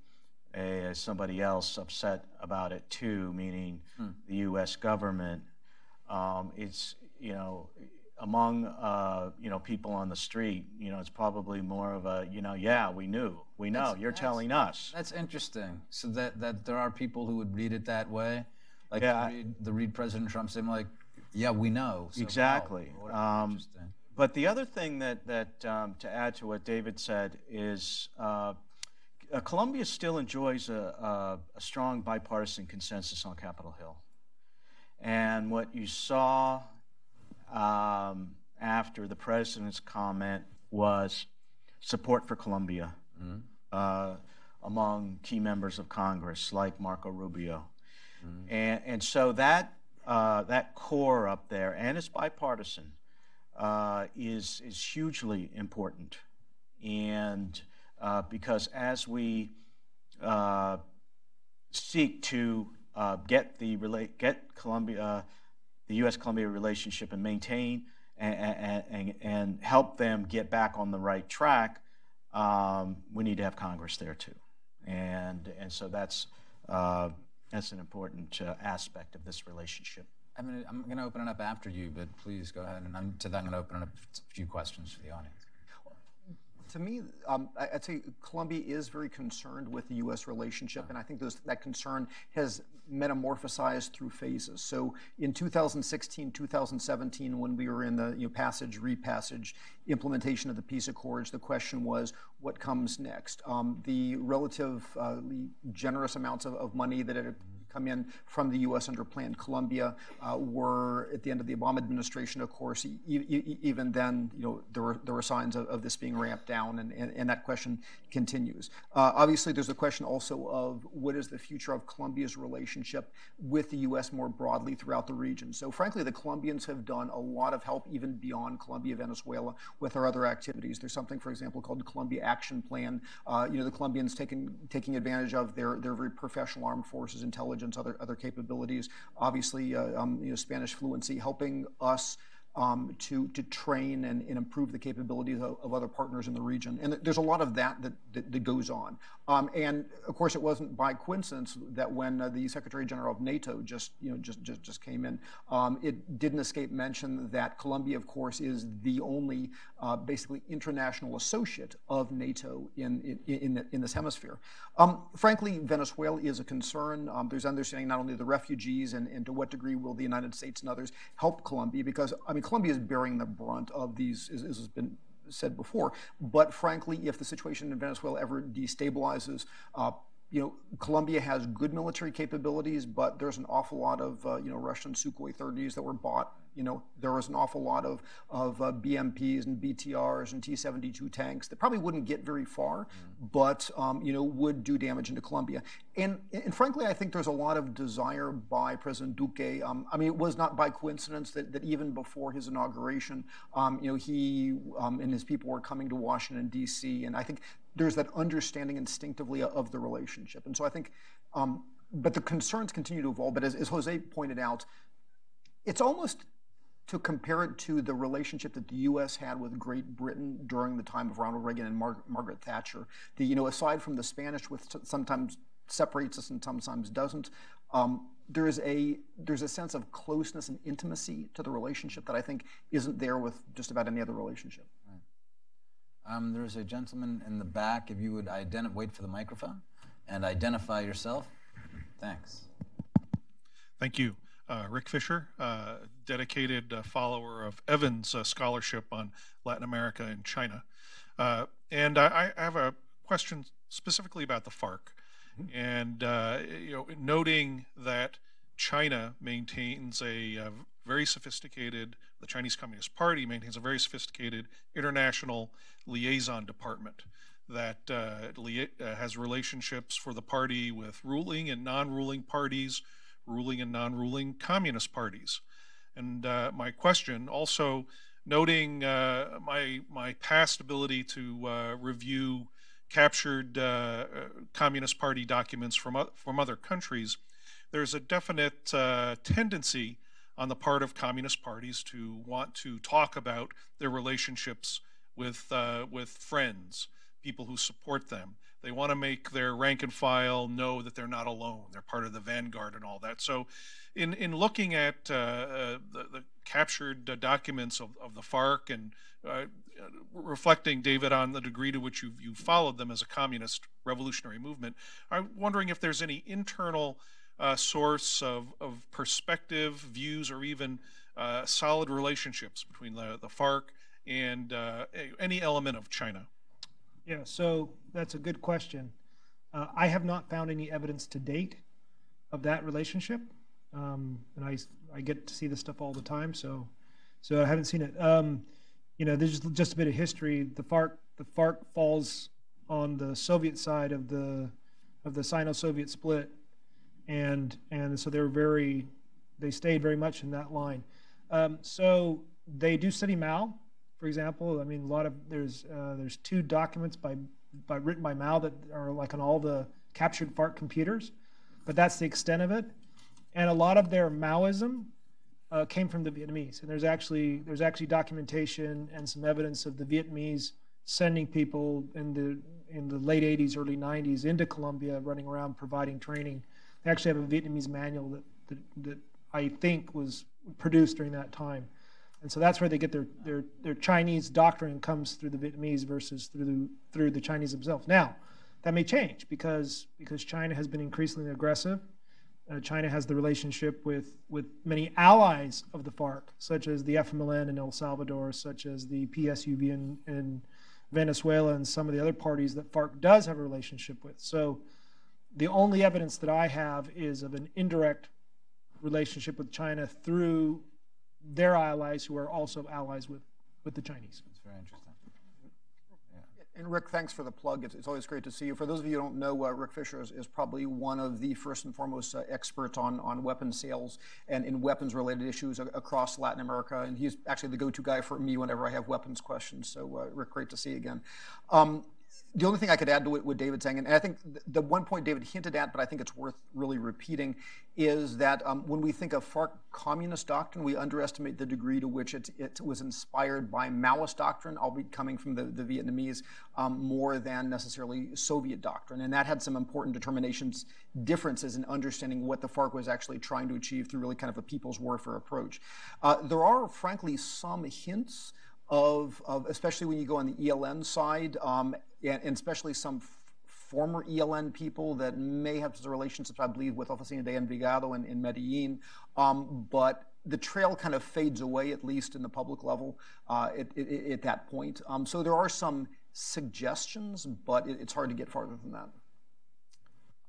a, somebody else upset about it too, meaning hmm. the U.S. government, um, it's you know among uh, you know people on the street, you know, it's probably more of a you know, yeah, we knew, we know, that's, you're that's, telling us. That's interesting. So that that there are people who would read it that way, like yeah, read, the read President Trump saying like, yeah, we know. So exactly. Um, but the other thing that, that um, to add to what David said is uh, Colombia still enjoys a, a, a, strong bipartisan consensus on Capitol Hill. And what you saw um, after the president's comment was support for Colombia mm-hmm. uh, among key members of Congress like Marco Rubio. Mm-hmm. And, and so that uh, that core up there, and it's bipartisan, uh, is, is hugely important. And uh, because as we uh, seek to uh, get the get Colombia, the U.S.-Colombia relationship and maintain and, and, and, help them get back on the right track, um, we need to have Congress there too. And, and so that's, that's an important uh, aspect of this relationship. I'm going, to, open it up after you, but please go ahead. And I'm, to that, I'm going to open up a few questions for the audience. To me, um, I'd say Colombia is very concerned with the U.S. relationship, and I think those, that concern has metamorphosized through phases. So in 2016, 2017, when we were in the you know, passage, repassage, implementation of the peace accords, the question was, what comes next? Um, the relatively generous amounts of, of money that had come in from the U.S. under Plan Colombia uh, were at the end of the Obama administration, of course. E- e- even then, you know, there were there were signs of, of this being ramped down, and, and, and that question continues. Uh, obviously, there's a question also of what is the future of Colombia's relationship with the U.S. more broadly throughout the region. So, frankly, the Colombians have done a lot of help even beyond Colombia, Venezuela, with our other activities. There's something, for example, called the Colombia Action Plan. Uh, you know, the Colombians taking taking advantage of their their very professional armed forces, intelligence, other other capabilities. Obviously, uh, um, you know, Spanish fluency, helping us to, to train and, improve the capabilities of, other partners in the region. And there's a lot of that that, goes on. Um, and of course, it wasn't by coincidence that when uh, the Secretary General of NATO just, you know, just, just, just came in, um, it didn't escape mention that Colombia, of course, is the only uh, basically international associate of NATO in, in, in, in this hemisphere. Um, frankly, Venezuela is a concern. Um, there's understanding not only the refugees and, and to what degree will the United States and others help Colombia because, I mean, mean, Colombia is bearing the brunt of these, as, as has been said before. But frankly, if the situation in Venezuela ever destabilizes, uh, you know, Colombia has good military capabilities, but there's an awful lot of, uh, you know, Russian Sukhoi 30s that were bought you know, there was an awful lot of, of uh, BMPs and BTRs and T-72 tanks that probably wouldn't get very far, mm. but, um, you know, would do damage into Colombia. And, and frankly, I think there's a lot of desire by President Duque. Um, I mean, it was not by coincidence that, that even before his inauguration, um, you know, he um, and his people were coming to Washington, D.C., and I think there's that understanding instinctively of the relationship. And so I think, um, but the concerns continue to evolve. But as, as Jose pointed out, it's almost to compare it to the relationship that the U.S. had with Great Britain during the time of Ronald Reagan and Mar- Margaret Thatcher. The, you know, aside from the Spanish, which sometimes separates us and sometimes doesn't, um, there is a there's a sense of closeness and intimacy to the relationship that I think isn't there with just about any other relationship. Right. Um, there's a gentleman in the back. If you would identi- wait for the microphone and identify yourself. Thanks. Thank you uh, Rick Fisher, uh, dedicated uh, follower of Evan's uh, scholarship on Latin America and China. Uh, and I, I, have a question specifically about the FARC. Mm-hmm. And, uh, you know, noting that China maintains a, a very sophisticated, the Chinese Communist Party maintains a very sophisticated international liaison department that uh, has relationships for the party with ruling and non-ruling parties, ruling and non ruling communist parties. And uh, my question also noting uh, my, my past ability to uh, review captured uh, Communist Party documents from, from other countries, there's a definite uh, tendency on the part of communist parties to want to talk about their relationships with, with friends, people who support them. They want to make their rank and file know that they're not alone. They're part of the vanguard and all that. So, in, in looking at uh, uh, the, the, captured uh, documents of, of the FARC and uh, reflecting, David, on the degree to which you've, you followed them as a communist revolutionary movement, I'm wondering if there's any internal uh, source of, of perspective, views, or even uh, solid relationships between the, the FARC and any element of China. Yeah, so that's a good question. Uh, I have not found any evidence to date of that relationship, um, and I I get to see this stuff all the time, so so I haven't seen it. Um, you know, there's just, a bit of history. The FARC the FARC falls on the Soviet side of the of the Sino-Soviet split, and and so they're very they stayed very much in that line. Um, so they do study Mao for example. I mean, a lot of there's uh, there's two documents by by written by Mao that are like on all the captured FARC computers, but that's the extent of it. And a lot of their Maoism uh, came from the Vietnamese, and there's actually there's actually documentation and some evidence of the Vietnamese sending people in the in the late 80s, early 90s into Colombia, running around providing training. They actually have a Vietnamese manual that that, that I think was produced during that time. And so that's where they get their, their, their Chinese doctrine comes through the Vietnamese versus through the, through the Chinese themselves. Now, that may change because, because China has been increasingly aggressive. Uh, China has the relationship with, with many allies of the FARC, such as the FMLN in El Salvador, such as the PSUV in, in Venezuela, and some of the other parties that FARC does have a relationship with. So the only evidence that I have is of an indirect relationship with China through their allies who are also allies with, with the Chinese. It's very interesting. And Rick, thanks for the plug. It's, it's always great to see you. For those of you who don't know, uh, Rick Fisher is, is probably one of the first and foremost uh, experts on, on weapons sales and in weapons related issues a- across Latin America. And he's actually the go to guy for me whenever I have weapons questions. So, uh, Rick, great to see you again. Um, the only thing I could add to what, David's saying, and I think the one point David hinted at, but I think it's worth really repeating, is that um, when we think of FARC communist doctrine, we underestimate the degree to which it, it was inspired by Maoist doctrine, albeit coming from the, the Vietnamese, um, more than necessarily Soviet doctrine. And that had some important determinations, differences in understanding what the FARC was actually trying to achieve through really kind of a people's warfare approach. Uh, there are, frankly, some hints of, of, especially when you go on the ELN side, um, and, and, especially some former ELN people that may have relationships, I believe, with Oficina de Envigado in, in Medellin. Um, but the trail kind of fades away, at least in the public level, uh, at, at, at, that point. Um, so there are some suggestions, but it, it's hard to get farther than that.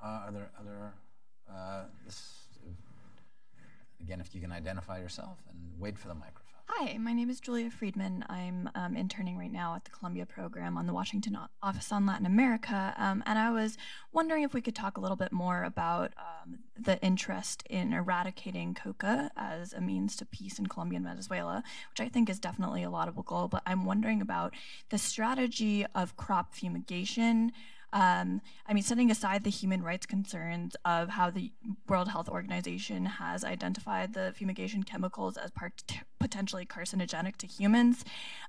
Uh, are there other, uh, this, again, if you can identify yourself and wait for the microphone. Hi, my name is Julia Friedman. I'm um, interning right now at the Colombia program on the Washington Office on Latin America. Um, and I was wondering if we could talk a little bit more about um, the interest in eradicating coca as a means to peace in Colombia and Venezuela, which I think is definitely a laudable goal. But I'm wondering about the strategy of crop fumigation. Um, I mean, setting aside the human rights concerns of how the World Health Organization has identified the fumigation chemicals as part- potentially carcinogenic to humans,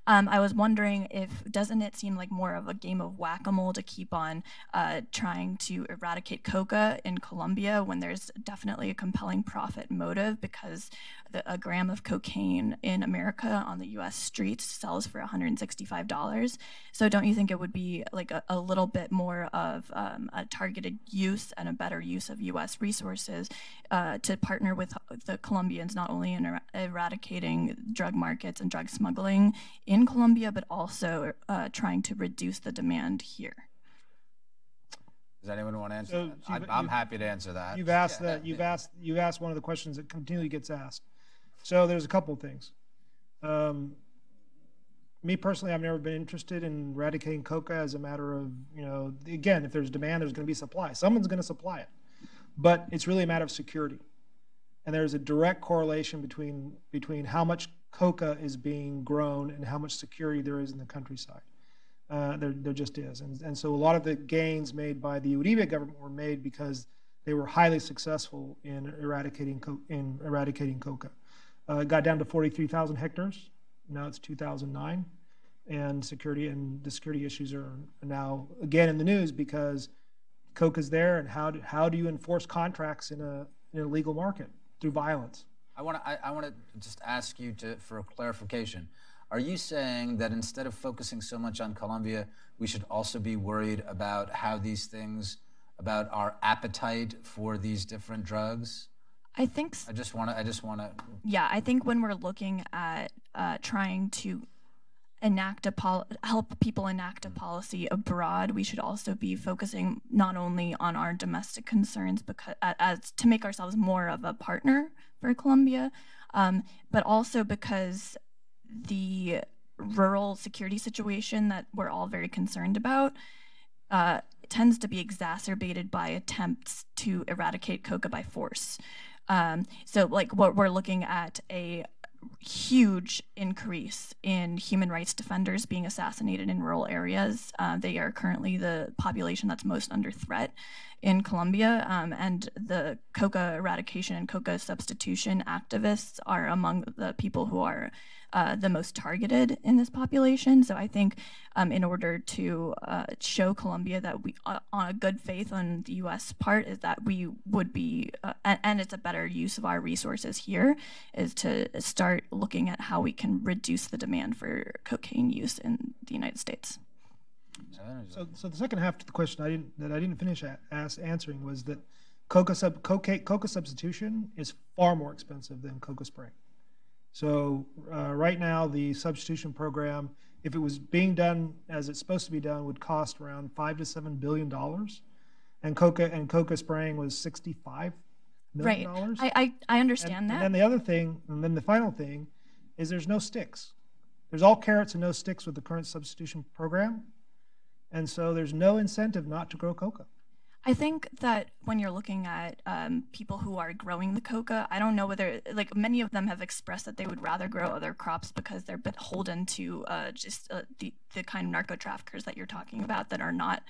um, I was wondering if doesn't it seem like more of a game of whack-a-mole to keep on uh, trying to eradicate coca in Colombia when there's definitely a compelling profit motive because the, a gram of cocaine in America on the U.S. streets sells for $165. So don't you think it would be like a, a little bit more more of um, a targeted use and a better use of U.S. resources uh, to partner with the Colombians, not only in er eradicating drug markets and drug smuggling in Colombia, but also uh, trying to reduce the demand here. Does anyone want to answer so that? I, am happy to answer that. You've asked yeah. that. (laughs) You've asked. You've asked one of the questions that continually gets asked. So there's a couple of things. Um, me personally, I've never been interested in eradicating coca as a matter of, you know, again, if there's demand, there's going to be supply. Someone's going to supply it. But it's really a matter of security. And there's a direct correlation between, between how much coca is being grown and how much security there is in the countryside. Uh, there, there just is. And, and so a lot of the gains made by the Uribe government were made because they were highly successful in eradicating, co- in eradicating coca. Uh, it got down to 43,000 hectares now it's 2009, and security and the security issues are now again in the news because Coke is there, and how do, how do you enforce contracts in a in a legal market through violence? I want to I, I want to just ask you to for a clarification. Are you saying that instead of focusing so much on Colombia, we should also be worried about how these things, about our appetite for these different drugs? I think. I just want to. I just want to. Yeah, I think when we're looking at uh, trying to enact a pol- help people enact a policy abroad, we should also be focusing not only on our domestic concerns because as to make ourselves more of a partner for Colombia, um, but also because the rural security situation that we're all very concerned about uh, tends to be exacerbated by attempts to eradicate coca by force. Um, so, like, what we're looking at a huge increase in human rights defenders being assassinated in rural areas. Uh, they are currently the population that's most under threat in Colombia, um, and the coca eradication and coca substitution activists are among the people who are uh, the most targeted in this population. So I think um, in order to uh, show Colombia that we, uh, on a good faith on the U.S. part, is that we would be, uh, and, and, it's a better use of our resources here, is to start looking at how we can reduce the demand for cocaine use in the United States. So, so the second half to the question I didn't that I didn't finish ask, answering was that coca sub coca, coca substitution is far more expensive than coca spray. So uh, right now, the substitution program, if it was being done as it's supposed to be done, would cost around five to seven billion dollars. and coca and coca spraying was sixty-five million Right. dollars. I, I, I understand and that. And then the other thing, and then the final thing, is there's no sticks. There's all carrots and no sticks with the current substitution program, and so there's no incentive not to grow coca. I think that when you're looking at um, people who are growing the coca, I don't know whether, like, many of them have expressed that they would rather grow other crops because they're beholden to uh, just uh, the, the kind of narco traffickers that you're talking about that are not,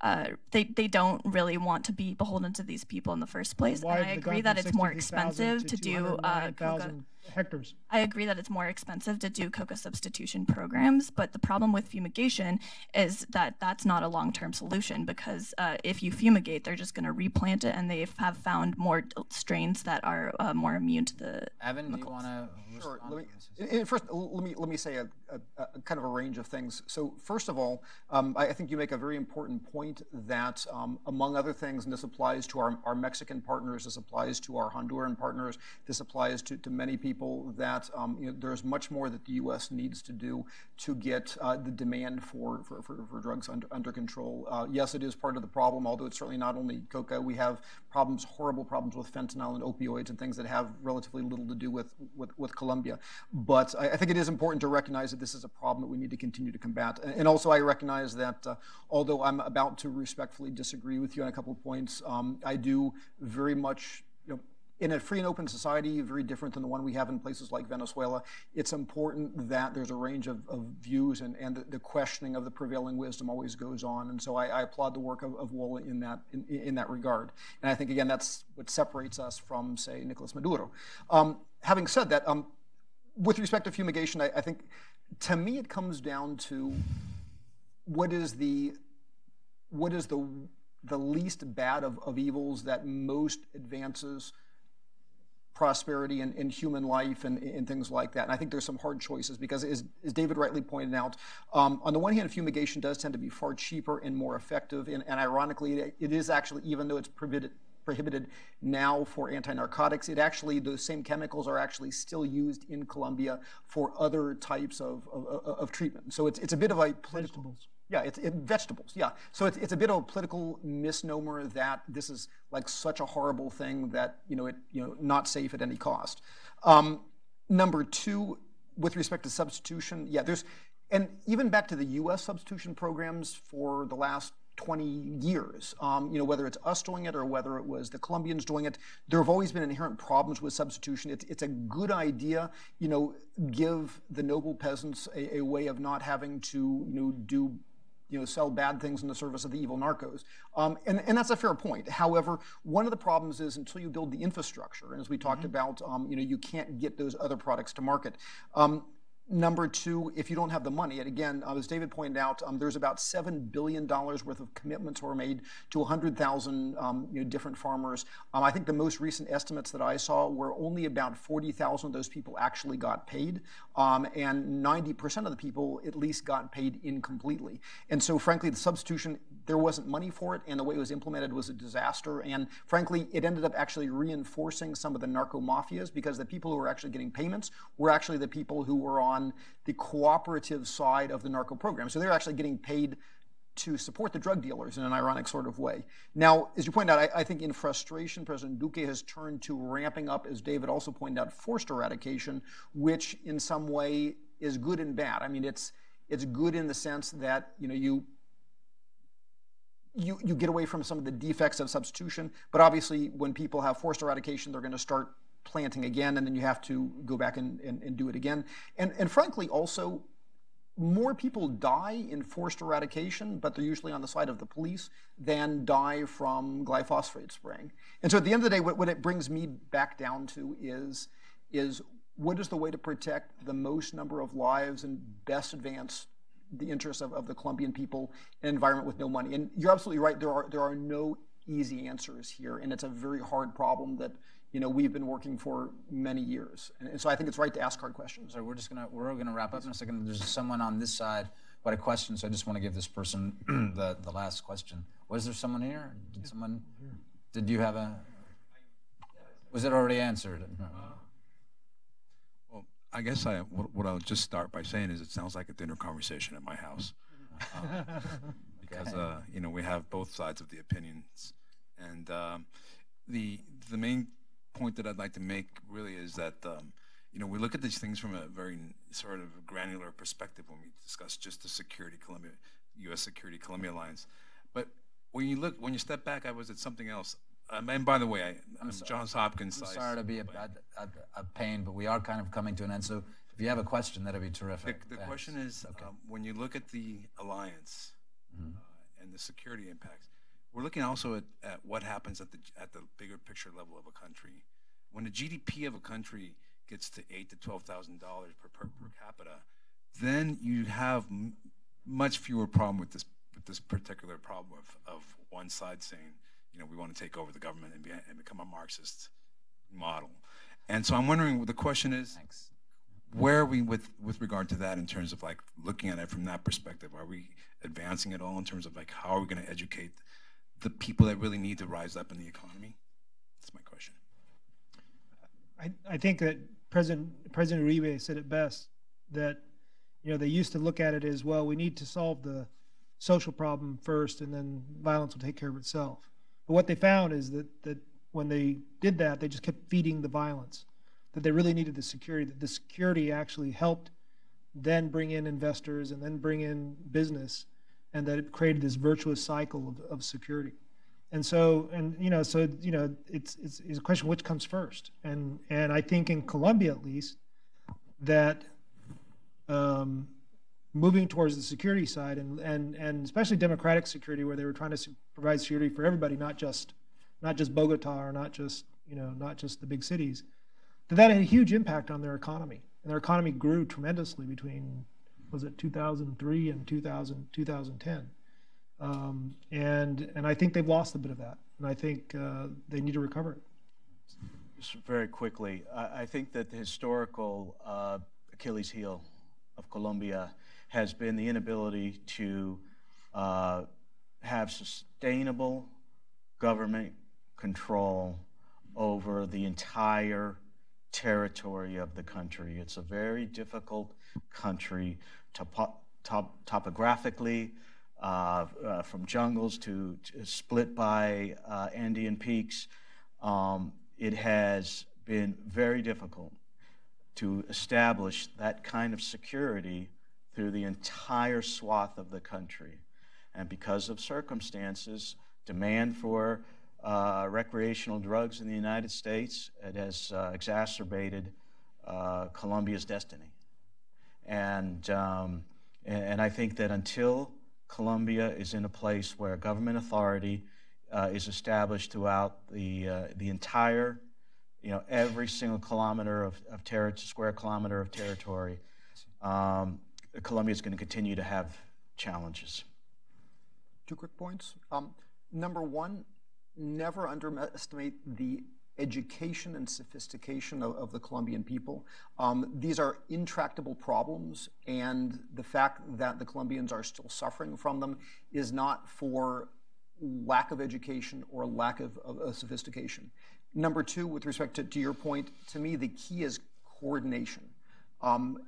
uh, they, they don't really want to be beholden to these people in the first place. And I agree that it's more expensive to do uh, coca. 209,000 hectares. I agree that it's more expensive to do coca substitution programs, but the problem with fumigation is that that's not a long-term solution because uh, if you fumigate, they're just going to replant it, and they have found more strains that are uh, more immune to the. Evan, do you want to Sure. respond? Let me, to this? first, let me let me say a, a, a kind of a range of things. So first of all, um, I, I think you make a very important point that, um, among other things, and this applies to our, our Mexican partners, this applies to our Honduran partners, this applies to, to many people, that um, you know, there's much more that the U.S. needs to do to get uh, the demand for, for, for, for drugs under, under control. Uh, yes, it is part of the problem, although it's certainly not only coca. We have problems, horrible problems with fentanyl and opioids and things that have relatively little to do with, with, with Colombia. But I, I think it is important to recognize that this is a problem that we need to continue to combat. And, also, I recognize that uh, although I'm about to respectfully disagree with you on a couple of points, um, I do very much, in a free and open society, very different than the one we have in places like Venezuela, it's important that there's a range of, of views and, and the, questioning of the prevailing wisdom always goes on. And so I, I applaud the work of, of in that, in, in that regard. And I think, again, that's what separates us from, say, Nicolas Maduro. Um, having said that, um, with respect to fumigation, I, I think to me it comes down to what is the what is the the least bad of, of evils that most advances prosperity and, and human life and, and things like that. And I think there's some hard choices because, as, as David rightly pointed out, um, on the one hand, fumigation does tend to be far cheaper and more effective. And, and ironically, it, it is actually, even though it's prohibited, prohibited now for anti-narcotics. It actually, those same chemicals are actually still used in Colombia for other types of, of, of treatment. So it's, it's a bit of a political. Vegetables. Yeah, it's it, vegetables. Yeah, so it's, it's a bit of a political misnomer that this is like such a horrible thing that you know it you know not safe at any cost. Um, number two, with respect to substitution, yeah, there's and even back to the U.S. substitution programs for the last 20 years. Um, you know, whether it's us doing it or whether it was the Colombians doing it, there have always been inherent problems with substitution. It's, it's a good idea, you know, give the noble peasants a, a way of not having to, you know, do you know, sell bad things in the service of the evil narcos. Um, and, and that's a fair point. However, one of the problems is until you build the infrastructure, and as we talked about, um, you know, you can't get those other products to market. Um, Number two, if you don't have the money, and again, uh, as David pointed out, um, there's about seven billion dollars worth of commitments were made to 100,000 um, know, different farmers. Um, I think the most recent estimates that I saw were only about 40,000 of those people actually got paid, um, and 90% of the people at least got paid incompletely. And so, frankly, the substitution there wasn't money for it, and the way it was implemented was a disaster. And frankly, it ended up actually reinforcing some of the narco mafias because the people who were actually getting payments were actually the people who were on the cooperative side of the narco program. So they're actually getting paid to support the drug dealers in an ironic sort of way. Now, as you point out, I, I, think in frustration, President Duque has turned to ramping up, as David also pointed out, forced eradication, which in some way is good and bad. I mean, it's it's good in the sense that you know you you, you get away from some of the defects of substitution. But obviously, when people have forced eradication, they're going to start planting again, and then you have to go back and, and, and do it again. And, and frankly, also, more people die in forced eradication, but they're usually on the side of the police, than die from glyphosate spraying. And so at the end of the day, what, what it brings me back down to is, is what is the way to protect the most number of lives and best advance the interests of, of the Colombian people in an environment with no money. And you're absolutely right. There are there are no easy answers here, and it's a very hard problem that you know we've been working for many years. And, and so I think it's right to ask hard questions. So we're just gonna we're gonna wrap up in a second. There's someone on this side who had a question, so I just want to give this person (clears throat) the the last question. Was there someone here? Did someone? Did you have a? Was it already answered? Um, I guess I what, what I'll just start by saying is it sounds like a dinner conversation at my house, uh, (laughs) because uh, you know we have both sides of the opinions And um, the the main point that I'd like to make really is that um, you know we look at these things from a very sort of granular perspective when we discuss just the security Colombia, U.S. security Colombia alliance. But when you look, when you step back, I was at something else. Um, and by the way, I, I'm, Johns Hopkins. I'm sorry to be a, a, a, a pain, but we are kind of coming to an end. So if you have a question, that'd be terrific. the Thanks. question is, um, when you look at the alliance uh, and the security impacts, we're looking also at, at what happens at the at the bigger picture level of a country. When the GDP of a country gets to eight to twelve thousand dollars per, per per capita, then you have m- much fewer problem with this with this particular problem of, of one side saying, you know, we want to take over the government and, be, and become a Marxist model. And so I'm wondering, the question is, Thanks. where are we with with regard to that in terms of like looking at it from that perspective are we advancing at all in terms of like how are we going to educate the people that really need to rise up in the economy that's my question I, I think that President President Uribe said it best that you know they used to look at it as well we need to solve the social problem first and then violence will take care of itself. But what they found is that that when they did that they just kept feeding the violence. That they really needed the security that the security actually helped then bring in investors and then bring in business and that it created this virtuous cycle of, of security and so and you know so you know it's, it's it's a question which comes first and and i think in colombia at least that um, moving towards the security side and and and especially democratic security where they were trying to provide security for everybody not just not just bogota or not just you know not just the big cities that that had a huge impact on their economy. And their economy grew tremendously between was it 2003 and 2000 2010 um, and and I think they've lost a bit of that, and I think uh, they need to recover it. Just very quickly, I, I think that the historical uh, Achilles heel of Colombia has been the inability to uh, have sustainable government control over the entire territory of the country. It's a very difficult country topo- top, topographically, uh, uh, from jungles to, to split by uh, Andean peaks. Um, it has been very difficult to establish that kind of security through the entire swath of the country. And because of circumstances, demand for uh, recreational drugs in the United States, it has uh, exacerbated uh, Colombia's destiny. And, um, and, I think that until Colombia is in a place where government authority uh, is established throughout the, uh, the entire, you know, every single kilometer of, of ter- square kilometer of territory. Um, Colombia is going to continue to have challenges. Two quick points. Um, number one, never underestimate the education and sophistication of, of the Colombian people. Um, these are intractable problems, and the fact that the Colombians are still suffering from them is not for lack of education or lack of, of, of sophistication. Number two, with respect to, to, your point, to me, the key is coordination. Um,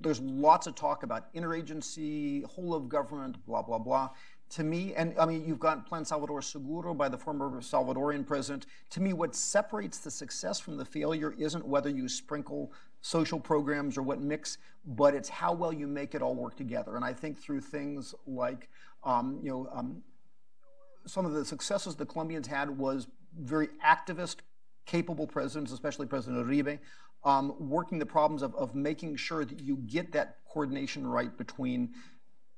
there's lots of talk about interagency, whole of government, blah, blah, blah to me, and I mean, you've got Plan Salvador Seguro by the former Salvadorian president. To me, what separates the success from the failure isn't whether you sprinkle social programs or what mix, but it's how well you make it all work together. And I think through things like, um, you know, um, some of the successes the Colombians had was very activist, capable presidents, especially President Uribe, um, working the problems of, of making sure that you get that coordination right between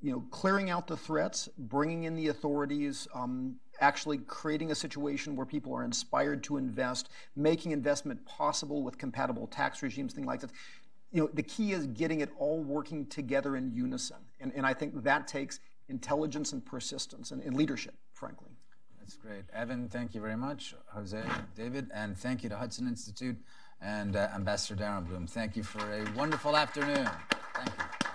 you know, clearing out the threats, bringing in the authorities, um, actually creating a situation where people are inspired to invest, making investment possible with compatible tax regimes, things like that. You know, the key is getting it all working together in unison. And, and I think that takes intelligence and persistence and, and leadership, frankly. That's great. Evan, thank you very much. Jose, David, and thank you to Hudson Institute and uh, Ambassador Daremblum. Thank you for a wonderful afternoon. Thank you.